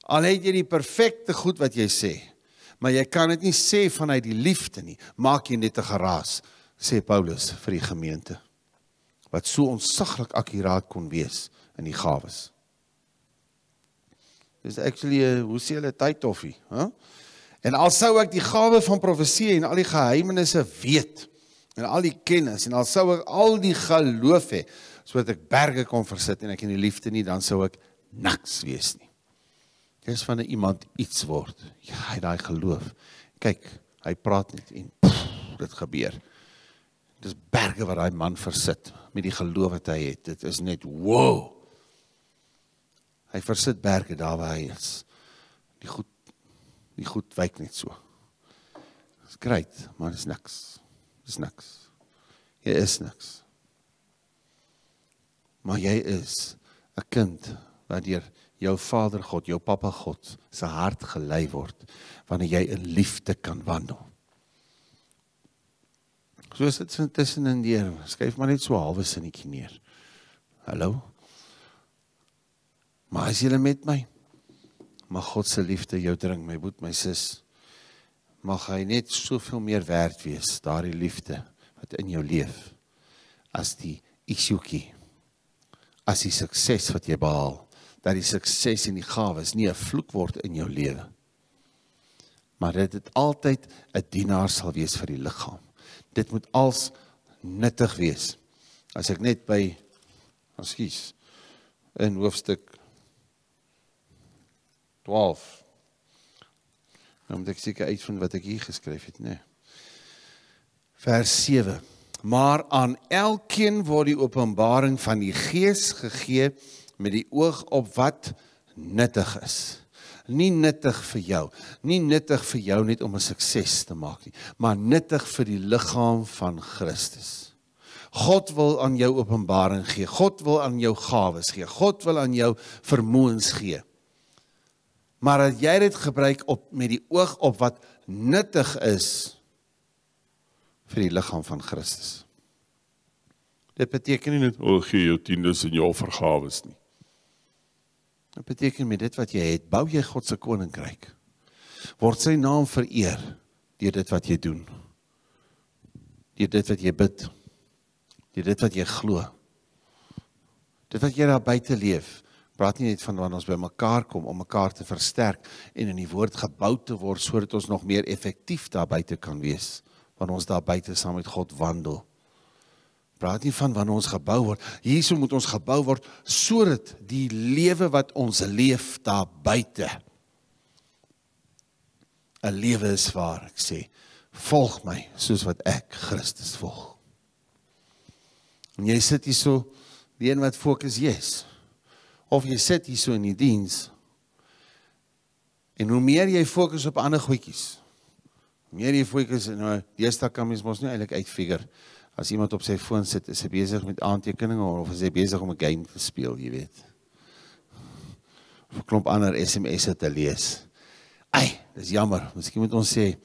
Al het jy die perfekte goed wat jy sê, maar jy kan dit nie sê vanuit die liefde nie. Maak jy net 'n geraas, sê Paulus vir die gemeente. Wat so onsaglik akkuraat kon wees in die gawes. Dis actually 'n hoe sê hulle tyd toffie, hè? Huh? En al sou ek die gawe van profesie en al die geheimenisse weet en al die kennis en al sou ek al die geloof hê sodat ek berge kon versit en ek in die liefde nie dan sou ek niks wees nie. Dis van iemand iets word. Ja, hy daai geloof. Kyk, hy praat net en pff, dit gebeur. Dis berge wat daai man versit met die geloof wat hy het. Dit is net wow. Hy versit berge daar waar hy is. Die goed die goed wyk net so. Dis great, maar dis niks. Dis niks. Jy is niks. Maar jy is 'n kind wat deur jou Vader God, jou Pappa God se hart gelei word wanneer jy in liefde kan wandel. Soos dit sin tussen in deur, skryf maar net so halwe sinnetjie neer. Hallo. Maar as jy met my Mag God se liefde jou dring, my boet, my sis. Mag hy net soveel meer werd wees, daardie liefde wat in jou leef as die isuki. As die sukses wat jy behaal, dat die sukses en die gawes nie 'n vloek word in jou lewe. Maar dit het altyd 'n dienaar sal wees vir die liggaam. Dit moet als nuttig wees. As ek net by ekskuus in hoofstuk 12. Nou moet ek seker uitvind wat ek hier geskryf het, nê. Nee. Vers 7. Maar aan elkeen word die openbaring van die Gees gegee met die oog op wat nuttig is. Nie nuttig vir jou, nie nuttig vir jou net om 'n sukses te maak nie, maar nuttig vir die liggaam van Christus. God wil aan jou openbaring gee. God wil aan jou gawes gee. God wil aan jou vermoëns gee maar dat jy dit gebruik op met die oog op wat nuttig is vir die liggaam van Christus. Dit beteken nie net o, gee jou tiendes en jou offergawes nie. Dit beteken met dit wat jy het, bou jy God se koninkryk. Word sy naam vereer deur dit wat jy doen. Deur dit wat jy bid. Deur dit wat jy glo. Dit wat jy daar buite leef praat nie net van wanneer ons by mekaar kom om mekaar te versterk en in die woord gebou te word sodat ons nog meer effektief daar buite kan wees wanneer ons daar buite saam met God wandel. Praat nie van wanneer ons gebou word. Hierso moet ons gebou word sodat die lewe wat ons leef daar buite 'n lewe is waar ek sê volg my soos wat ek Christus volg. En jy sit hier so die een wat fokus yes of jy sit hier so in die diens. En hoe meer jy fokus op ander goedjies. Hoe meer jy fokus nou, deesdae kan mens mos nie eintlik uitfigure as iemand op sy foon sit, is hy besig met aantekeninge of is hy besig om 'n game te speel, jy weet. Of 'n klomp ander SMS'e te lees. Ai, dis jammer. Miskien moet ons sê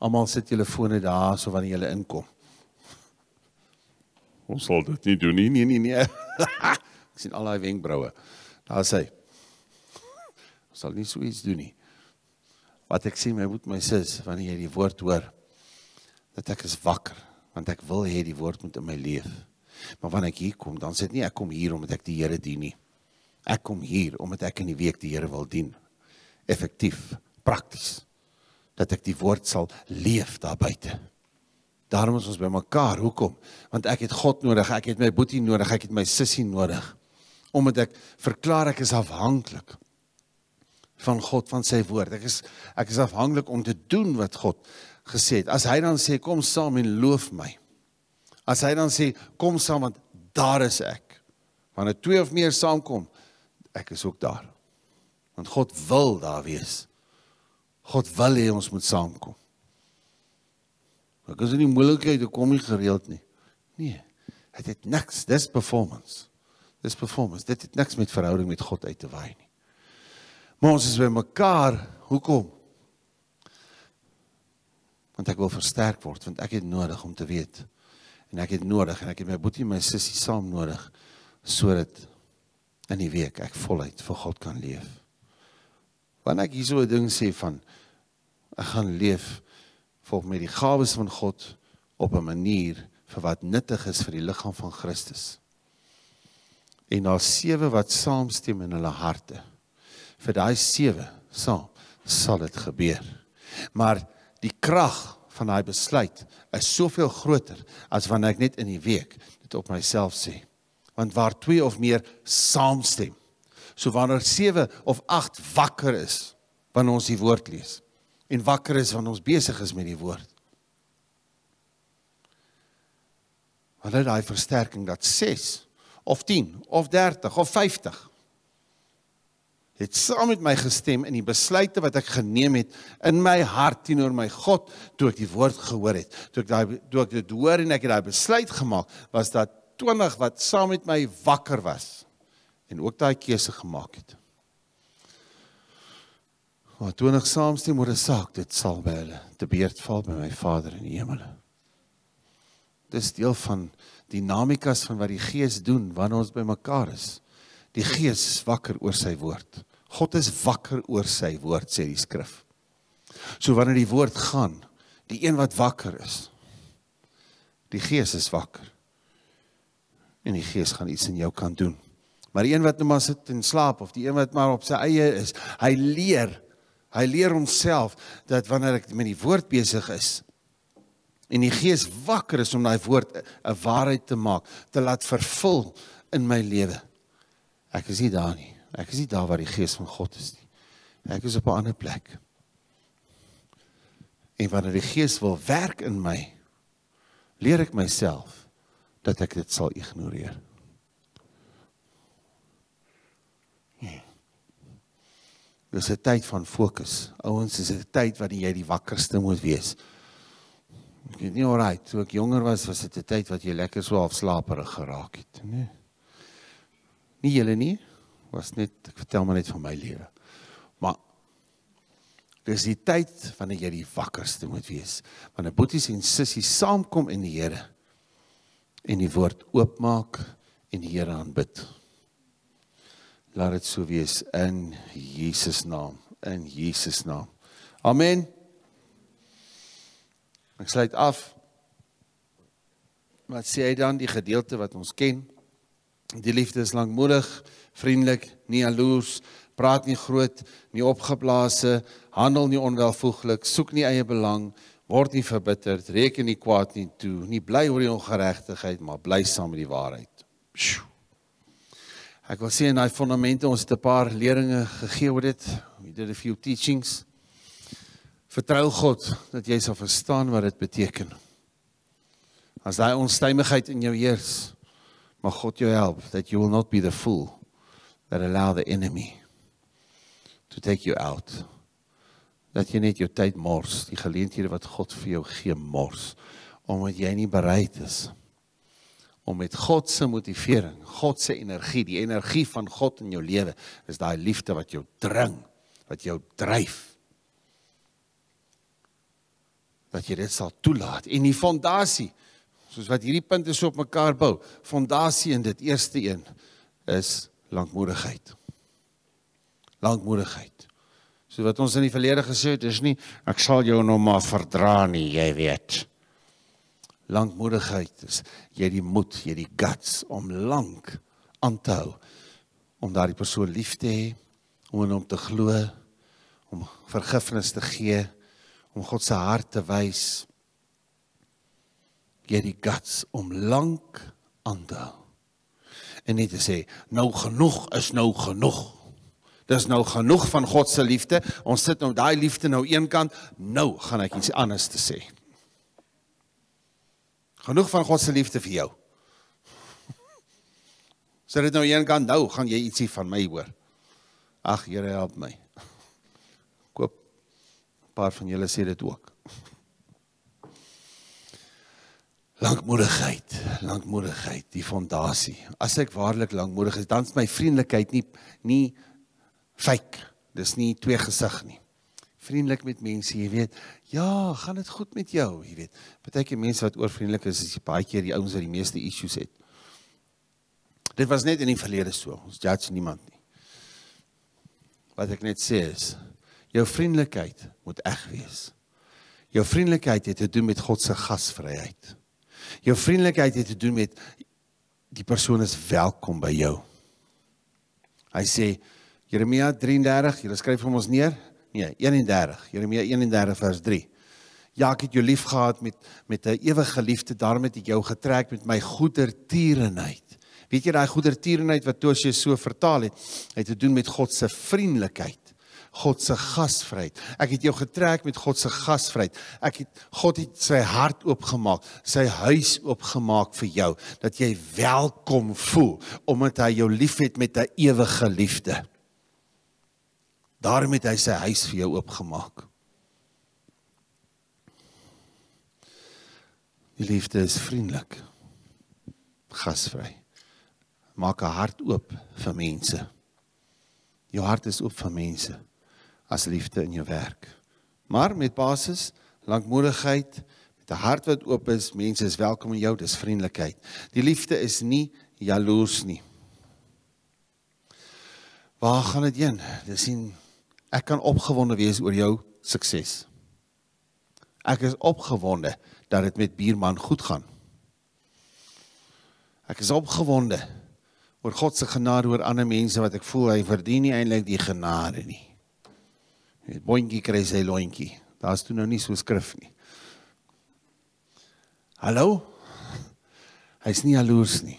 almal sit julle fone daar so wanneer julle inkom. Ons sal dit nie doen nie, nee nee nee. Ek sien al daai wenkbroue. Daar sê Ons sal nie so iets doen nie. Wat ek sê my moet my sis wanneer jy die woord hoor dat ek is wakker want ek wil hê die woord moet in my leef. Maar wanneer ek hier kom, dan sê ek nie ek kom hier omdat ek die Here dien nie. Ek kom hier omdat ek in die week die Here wil dien. Effektief, prakties. dat ek die woord sal leef daar buite. Daarom is ons by mekaar. Hoekom? Want ek het God nodig, ek het my boetie nodig, ek het my sussie nodig. Omdat ek verklaar ek is afhanklik van God van sy woord. Ek is ek is afhanklik om te doen wat God gesê het. As hy dan sê kom saam en loof my. As hy dan sê kom saam want daar is ek. Wanneer twee of meer saamkom, ek is ook daar. Want God wil daar wees. God wil hê ons moet saamkom. Ek is in die moeilikheid, ek kom nie gereeld nie. Nee. Dit het niks, dis performance. Dis performance. Dit het niks met verhouding met God uit te waai nie. Maar ons is by mekaar. Hoekom? Want ek wil versterk word, want ek het nodig om te weet. En ek het nodig en ek het my boetie en my sussie saam nodig sodat in die week ek voluit vir God kan leef. Wanneer ek hierso 'n ding sê van ek gaan leef volg met die gawes van God op 'n manier vir wat nuttig is vir die liggaam van Christus. En daar sewe wat saamstem in hulle harte. Vir daai sewe saam sal dit gebeur. Maar die krag van daai besluit is soveel groter as wanneer ek net in die week dit op myself sê. Want waar twee of meer saamstem. So wanneer sewe of agt wakker is wanneer ons die woord lees en wakker is wanneer ons besig is met die woord. Hulle daai versterking dat 6 of 10 of 30 of 50 het saam met my gestem in die besluite wat ek geneem het in my hart teenoor my God toe ek die woord gehoor het. Toe ek daai toe ek dit hoor en ek het daai besluit gemaak, was dat 20 wat saam met my wakker was en ook daai keuse gemaak het. Maar toe ons saamstem oor 'n saak, dit sal by hulle te beurt val by my Vader in die hemel. Dis deel van dinamikas van wat die Gees doen wanneer ons by mekaar is. Die Gees is wakker oor sy woord. God is wakker oor sy woord sê die skrif. So wanneer die woord gaan, die een wat wakker is, die Gees is wakker. En die Gees gaan iets in jou kan doen. Maar die een wat net maar sit en slaap of die een wat maar op sy eie is, hy leer Hy leer homself dat wanneer ek met die woord besig is en die gees wakker is om daai woord 'n waarheid te maak, te laat vervul in my lewe. Ek is nie daar nie. Ek is nie daar waar die gees van God is nie. Ek is op 'n ander plek. En wanneer die gees wil werk in my, leer ek myself dat ek dit sal ignoreer. Dis 'n tyd van fokus. Ouens, dis 'n tyd wat jy die wakkerste moet wees. Ek weet nie alraai, toe ek jonger was, was dit 'n tyd wat jy lekker so half slaperig geraak het, nee. Nie julle nie. Was net ek vertel maar net van my lewe. Maar dis die tyd wanneer jy die wakkerste moet wees. Wanneer boeties en sissies saamkom in die Here en die woord oopmaak en die Here aanbid. Laat dit so wees in Jesus naam, in Jesus naam. Amen. Ek sluit af. Wat sê hy dan die gedeelte wat ons ken? Die liefde is lankmoedig, vriendelik, nie jaloers, praat nie groot, nie opgeblaase, handel nie onwelvoeglik, soek nie eie belang, word nie verbitterd, reken nie kwaad nie toe, nie bly oor die ongeregtigheid, maar bly saam met die waarheid. Sjoe. Ek wil sê in daai fondamente ons het 'n paar leringe gegee oor dit. We did a few teachings. Vertrou God dat jy sal verstaan wat dit beteken. As daai onstuimigheid in jou heers, mag God jou help that you will not be the fool that allow the enemy to take you out. Dat jy net jou tyd mors, die geleenthede wat God vir jou gee mors omdat jy nie bereid is om met God se motivering, God se energie, die energie van God in jou lewe, is daai liefde wat jou dring, wat jou dryf. Dat jy dit sal toelaat en die fondasie, soos wat hierdie punte so op mekaar bou, fondasie in dit eerste een is lankmoedigheid. Lankmoedigheid. So wat ons in die verlede gesê het, is nie ek sal jou nou maar verdra nie, jy weet lankmoedigheid is jy die moed, jy die guts om lank aan te hou om daardie persoon lief te hê, om in hom te glo, om vergifnis te gee, om God se hart te wys. Jy het die guts om lank aan te hou. En net te sê, nou genoeg is nou genoeg. Dis nou genoeg van God se liefde. Ons sit nou daai liefde nou eenkant. Nou gaan ek iets anders te sê. Genoeg van God se liefde vir jou. Sit dit nou eenkant. Nou gaan jy ietsie van my hoor. Ag Here help my. Paar van julle sê dit ook. Lankmoedigheid, lankmoedigheid, die fondasie. As ek waarlik lankmoedig is, dan is my vriendelikheid nie nie fake. Dis nie twee gesig nie. Vriendelik met mense, jy weet. Ja, gaan dit goed met jou, jy weet. Partyke mense wat oorvriendelik is, is baie keer die ouens wat die meeste issues het. Dit was net in die verlede so. Ons judge niemand nie. Wat ek net sê is, jou vriendelikheid moet eg wees. Jou vriendelikheid het te doen met God se gasvryheid. Jou vriendelikheid het te doen met die persoon is welkom by jou. Hy sê Jeremia 33, jy skryf vir ons neer? Nee, 31. Jeremia 31 vers 3. Ja, ek het jou lief gehad met met 'n ewige liefde, daarom het ek jou getrek met my goedertierenheid. Weet jy daai goedertierenheid wat Tosie so vertaal het, het te doen met God se vriendelikheid. God se gasvryheid. Ek het jou getrek met God se gasvryheid. Ek het God het sy hart oopgemaak, sy huis oopgemaak vir jou dat jy welkom voel omdat hy jou liefhet met 'n ewige liefde. Daarom het hy sy huis vir jou oopgemaak. Die liefde is vriendelik. Gasvry. Maak 'n hart oop vir mense. Jou hart is oop vir mense as liefde in jou werk. Maar met basis lankmoedigheid, met 'n hart wat oop is, mense is welkom in jou, dis vriendelikheid. Die liefde is nie jaloers nie. Waar gaan dit heen? Dis sien ek kan opgewonde wees oor jou sukses. Ek is opgewonde dat dit met buurman goed gaan. Ek is opgewonde oor God se genade oor ander mense wat ek voel hy verdien nie eintlik die genade nie. Het boontjie kry sy lontjie. Daar's toe nou nie so skrif nie. Hallo? Hy's nie jaloers nie.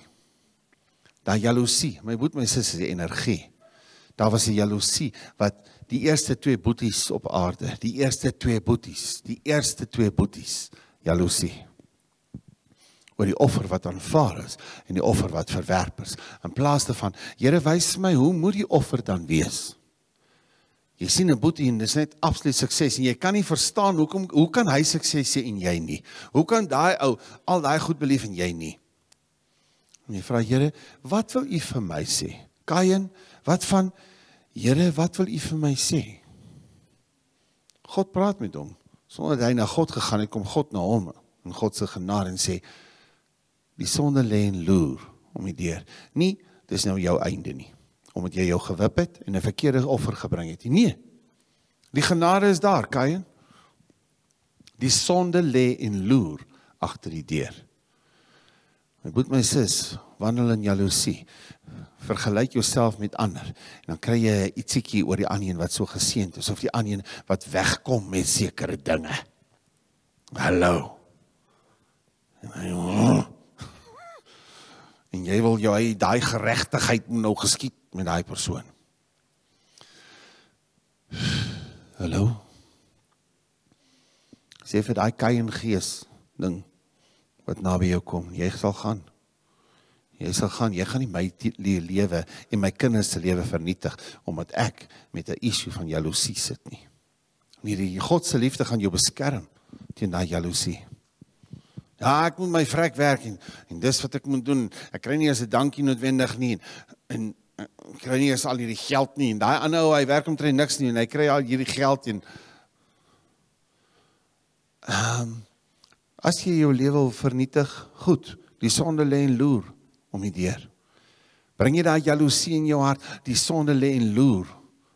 Daai jaloesie, my boet my sussie se energie. Daar was 'n jaloesie wat die eerste twee boeties op aarde, die eerste twee boeties, die eerste twee boeties, jaloesie oor die offer wat aanvaar is en die offer wat verwerp is. In plaas daarvan, Here wys my hoe moet die offer dan wees? Jy sien 'n boetie en dis net absoluut sukses en jy kan nie verstaan hoekom hoe kan hy sukses sê en jy nie? Hoe kan daai ou al daai goed beleef en jy nie? En jy vra Here, wat wil U vir my sê? Kain, wat van Here, wat wil U vir my sê? God praat met hom. Sonder dat hy na God gegaan het, kom God na hom in God se genade en sê die sonde lê en loer om die deur. Nie dis nou jou einde nie omdat jy jou gewip het en 'n verkeerde offer gebring het. Nee. Die genade is daar, Kain. Die sonde lê en loer agter die deur. My boet my sis, wandel in jaloesie. Vergelyk jouself met ander en dan kry jy ietsiekie oor die ander wat so geseënd is of die ander wat wegkom met sekere dinge. Hallo. En hy, en jy wil jou daai geregtigheid nou geskied met daai persoon. Hallo. Sê vir daai kaien gees ding wat naby jou kom, jy sal gaan. Jy sal gaan, jy gaan nie my lewe en my kinders se lewe vernietig omdat ek met 'n issue van jaloesie sit nie. Nee, die God se liefde gaan jou beskerm teen daai jaloesie. Ja, ek moet my vrek werk en, en dis wat ek moet doen. Ek kry nie eens 'n dankie noodwendig nie en, en kry nie eens al hierdie geld nie en daai ander ou hy werk omtrent niks nie en hy kry al hierdie geld en ehm um, as jy jou lewe wil vernietig, goed, die sonde lê en loer om die deur. Bring jy daai jaloesie in jou hart, die sonde lê en loer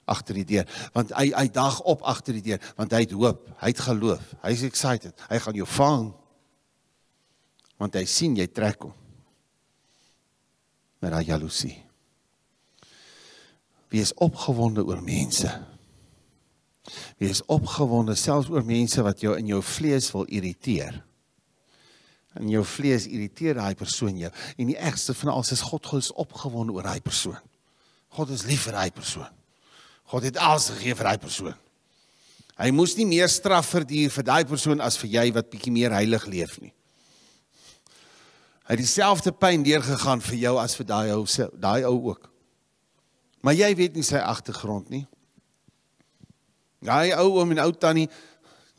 agter die deur, want hy hy dag op agter die deur, want hy het hoop, hy het geloof, hy's excited, hy gaan jou vang. Want hy sien jy trek hom met daai jaloesie wees opgewonde oor mense. Wees opgewonde selfs oor mense wat jou in jou vlees wil irriteer. In jou vlees irriteer daai persoon jou en die ergste van alles is God is opgewonde oor daai persoon. God is lief vir daai persoon. God het alles gegee vir daai persoon. Hy moes nie meer straf verduur vir daai persoon as vir jy wat bietjie meer heilig leef nie. Hy het dieselfde pyn deurgegaan vir jou as vir daai ou daai ou ook. Maar jy weet nie sy agtergrond nie. Daai ou oom en ou tannie,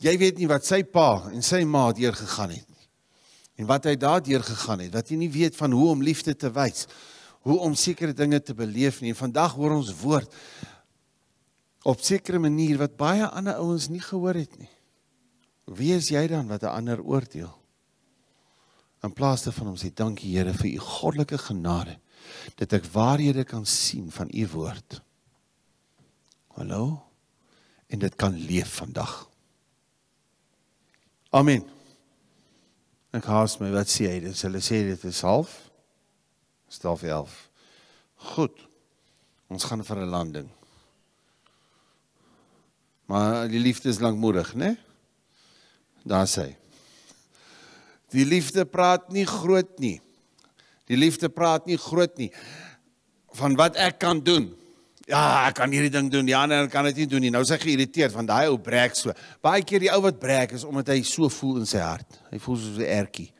jy weet nie wat sy pa en sy ma deurgegaan het nie. En wat hy daardeur gegaan het, wat jy nie weet van hoe om liefde te wys, hoe om sekere dinge te beleef nie. En vandag hoor ons woord op sekere manier wat baie ander ouens nie gehoor het nie. Wie is jy dan wat 'n ander oordeel? In plaas daarvan om sê dankie Here vir u goddelike genade dat ek waarhede kan sien van u woord. Hallo? En dit kan leef vandag. Amen. Ek haas my wat sê hy? Dis hulle sê dit is half. Staf 11. Goed. Ons gaan vir 'n landing. Maar die liefde is lankmoedig, né? Daar sê. Die liefde praat nie groot nie. Die liefde praat nie groot nie van wat ek kan doen. Ja, ek kan hierdie ding doen. Die ander kan dit nie doen nie. Nou is hy geïrriteerd van daai ou breek so. Baie keer die ou wat breek is omdat hy so voel in sy hart. Hy voel soos 'n ertjie.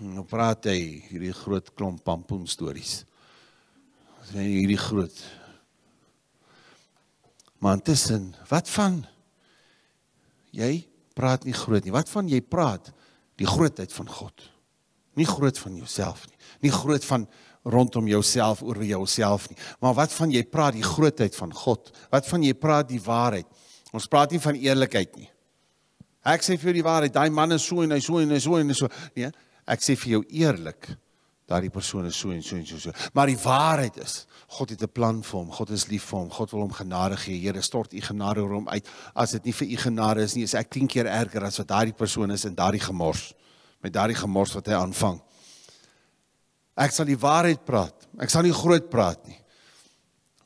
Nou praat hy hierdie groot klomp pampoen stories. Sy hierdie groot Maar intussen, wat van jy praat nie groot nie. Wat van jy praat die grootheid van God? Nie groot van jouself nie. Nie groot van rondom jouself oor jouself nie. Maar wat van jy praat die grootheid van God? Wat van jy praat die waarheid? Ons praat nie van eerlikheid nie. Ek sê vir jou die waarheid, daai man is so en hy so en hy so en hy so. Nee, ek sê vir jou eerlik, daardie persoon is so en so en so so. Maar die waarheid is, God het 'n plan vir hom. God is lief vir hom. God wil hom genade gee. Here, stort u genade oor hom uit. As dit nie vir u genade is nie, is ek 10 keer erger as wat daardie persoon is in daardie gemors. Met daardie gemors wat hy aanvang. Ek sal die waarheid praat. Ek sal nie groot praat nie.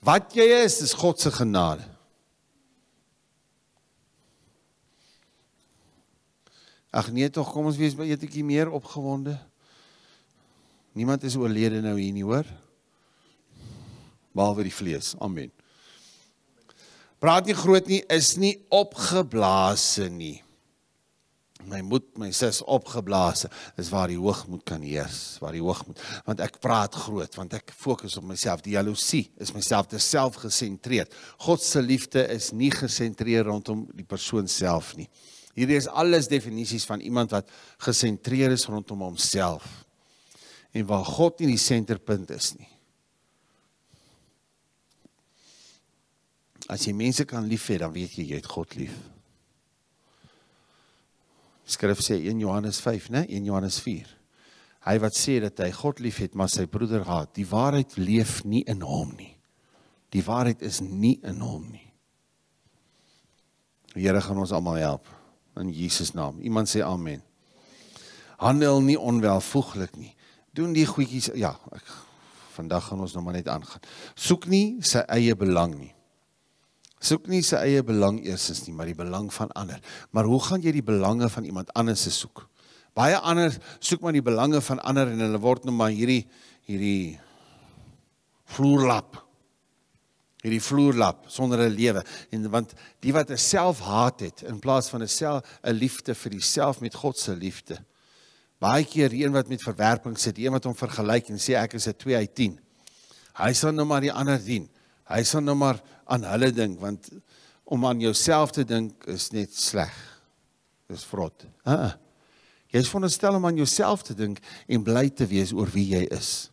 Wat jy is, is God se genade. Ag nee tog, kom ons wees by eetjie meer opgewonde. Niemand is oorlede nou hier nie, hoor? behalwe die vlees. Amen. Praat nie groot nie, is nie opgeblaase nie. My moed, my sis opgeblaase is waar die hoogmoed kan heers, waar die hoogmoed, want ek praat groot, want ek fokus op myself. Die jaloesie is myself te selfgesentreerd. God se liefde is nie gesentreer rondom die persoon self nie. Hierdie is alles definisies van iemand wat gesentreer is rondom homself. En waar God nie die senterpunt is nie. As jy mense kan lief hê, dan weet jy jy het God lief. Skrif sê in Johannes 5, né? In Johannes 4. Hy wat sê dat hy God liefhet, maar sy broeder haat, die waarheid leef nie in hom nie. Die waarheid is nie in hom nie. Die Here gaan ons almal help in Jesus naam. Iemand sê amen. Handel nie onwelvoeglik nie. Doen die goedjies, ja, ek vandag gaan ons nog maar net aangaan. Soek nie sy eie belang nie soek nie sy eie belang eersins nie, maar die belang van ander. Maar hoe gaan jy die belange van iemand anders se soek? Baie ander soek maar die belange van ander en hulle word nou maar hierdie hierdie vloerlap. Hierdie vloerlap sonder 'n lewe. En want die wat 'n selfhaat het in plaas van 'n self 'n liefde vir diself met God se liefde. Baie keer die een wat met verwerping sit, die een wat hom vergelyk en sê ek is 'n 2 uit 10. Hy sal nou maar die ander dien. Hy sal nou maar aan hulle dink want om aan jouself te dink is net sleg. Dis vrot. Uh. Jy is veronderstel om aan jouself te dink en bly te wees oor wie jy is.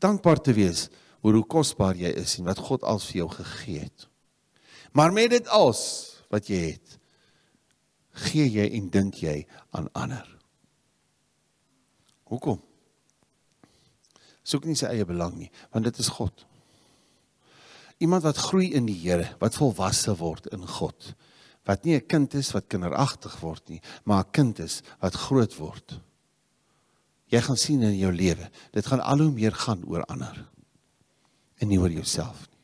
Dankbaar te wees oor hoe kosbaar jy is en wat God als vir jou gegee het. Maar met dit als wat jy het, gee jy en dink jy aan ander. Hoekom? Soek nie sy eie belang nie, want dit is God. Iemand wat groei in die Here, wat volwasse word in God. Wat nie 'n kind is wat kinderagtig word nie, maar 'n kind is wat groot word. Jy gaan sien in jou lewe, dit gaan al hoe meer gaan oor ander en nie oor jouself nie.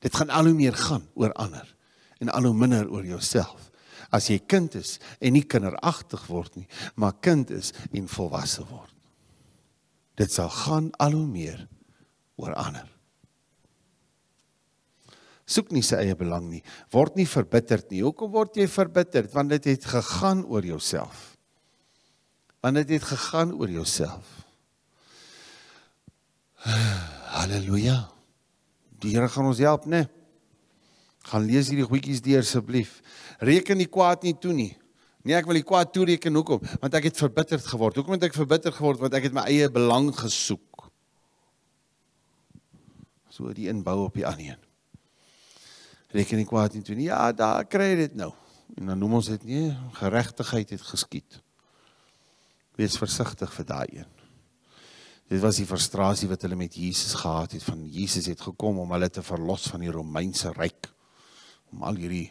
Dit gaan al hoe meer gaan oor ander en al hoe minder oor jouself. As jy kind is en nie kinderagtig word nie, maar kind is en volwasse word. Dit sal gaan al hoe meer oor ander. Soek nie sy eie belang nie. Word nie verbitterd nie. Hoekom word jy verbitterd? Want dit het gegaan oor jouself. Want dit het gegaan oor jouself. Halleluja. Die Here gaan ons help, né? Gaan lees hierdie goedjies deur asseblief. Reken nie kwaad nie toe nie. Nee, ek wil die kwaad toereken hoekom? Want ek het verbitterd geword. Hoekom het ek verbitterd geword? Want ek het my eie belang gesoek. So die inbou op die ander een. Reken nie kwaad nie toe nie. Ja, daar kry jy dit nou. En dan noem ons dit nie geregtigheid het geskied. Wees versigtig vir daai een. Dit was die frustrasie wat hulle met Jesus gehad het van Jesus het gekom om hulle te verlos van die Romeinse ryk. Om al hierdie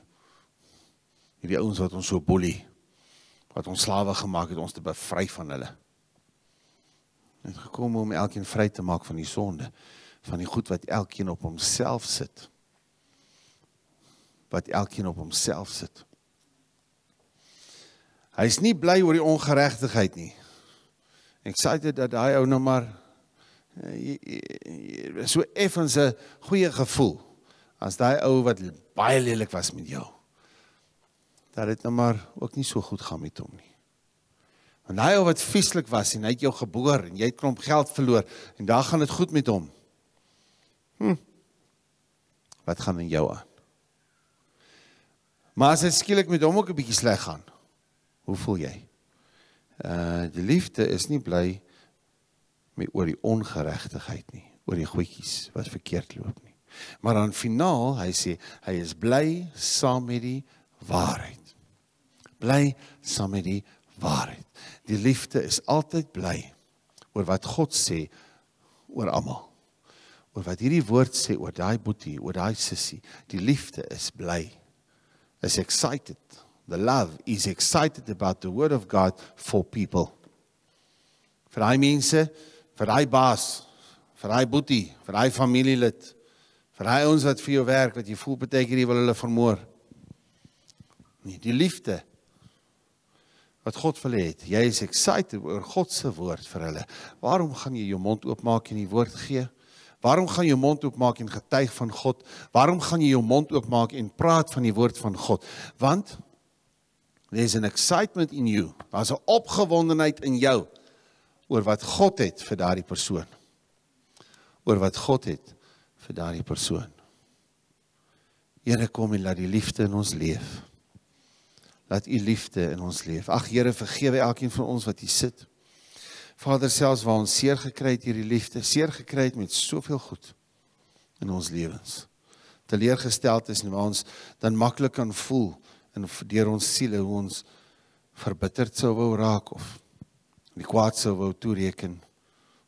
hierdie ouens wat ons so boelie wat ons slawe gemaak het ons te bevry van hulle. Het gekom om elkeen vry te maak van die sonde, van die goed wat elkeen op homself sit. Wat elkeen op homself sit. Hy's nie bly oor die ongeregtigheid nie. Excited dat hy ou nou maar eh, so effens 'n goeie gevoel as daai ou wat baie lelik was met jou. Dat dit nou maar ook nie so goed gaan met hom nie. Want daai ou wat vieslik was en hy het jou geboor en jy het klomp geld verloor en daar gaan dit goed met hom. Hm. Wat gaan in jou aan? Maar as dit skielik met hom ook 'n bietjie sleg gaan. Hoe voel jy? Uh die liefde is nie bly met oor die ongeregtigheid nie, oor die goedjies wat verkeerd loop nie. Maar dan finaal, hy sê hy is bly saam met die waarheid. Bly saam met die waarheid. Die liefde is altyd bly oor wat God sê oor almal. Oor wat hierdie woord sê oor daai boetie, oor daai sussie. Die liefde is bly. Is excited the love is excited about the word of God for people. Vir daai mense, vir daai baas, vir daai boetie, vir daai familielid, vir daai ouens wat vir jou werk wat jy voel baie keer jy wil hulle vermoor. Nee, die liefde wat God vir hulle het. Jy is excited oor God se woord vir hulle. Waarom gaan jy jou mond oopmaak en die woord gee? Waarom gaan jy jou mond oopmaak en getuig van God? Waarom gaan jy jou mond oopmaak en praat van die woord van God? Want There's an excitement in you. Daar's 'n opgewondenheid in jou oor wat God het vir daardie persoon. Oor wat God het vir daardie persoon. Here kom en laat die liefde in ons leef. Laat u liefde in ons leef. Ag Here, vergewe elkeen van ons wat hier sit. Vader, selfs waar ons seer gekry het hierdie liefde, seer gekry het met soveel goed in ons lewens. Teleurgesteld is en waar ons dan maklik kan voel in deur ons siele hoe ons verbitterd sou wou raak of die kwaad sou wou toereken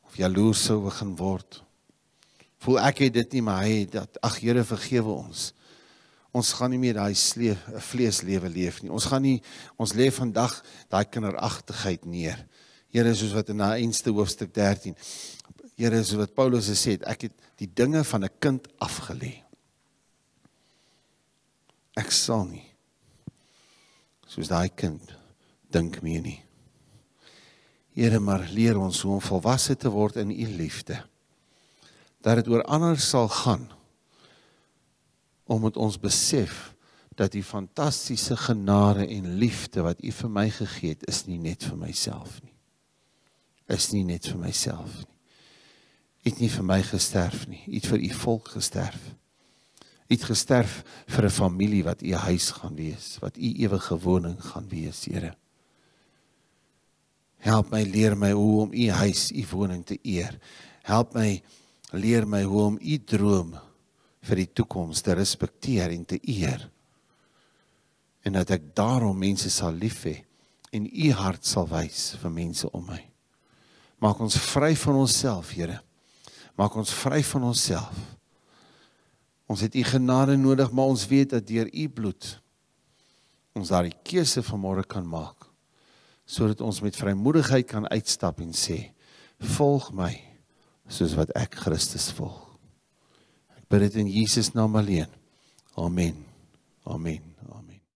of jaloers sou begin word. Voel ek het dit nie maar hy dat ag Here vergewe ons. Ons gaan nie meer daai vleeslewe leef nie. Ons gaan nie ons lê vandag daai kinderagtigheid neer. Here soos wat in daai eerste hoofstuk 13 Here soos wat Paulus gesê het, ek het die dinge van 'n kind afgelê. Ek sal nie soos daai kind dink mee nie. Here maar leer ons hoe om volwasse te word in u liefde. Dat dit oor ander sal gaan om met ons besef dat die fantastiese genade en liefde wat u vir my gegee het is nie net vir myself nie. Is nie net vir myself nie. U het nie vir my gesterf nie, u het vir u volk gesterf het gesterf vir 'n familie wat u huis gaan wees, wat u ewige woning gaan wees, Here. Help my leer my hoe om u huis, u woning te eer. Help my leer my hoe om u droom vir die toekoms te respekteer en te eer. En dat ek daarom mense sal lief hê en u hart sal wys vir mense om my. Maak ons vry van onsself, Here. Maak ons vry van onsself. Ons het u genade nodig, maar ons weet dat deur u bloed ons daardie keuse vanmôre kan maak sodat ons met vrymoedigheid kan uitstap en sê volg my soos wat ek Christus volg. Ek bid dit in Jesus naam alleen. Amen. Amen.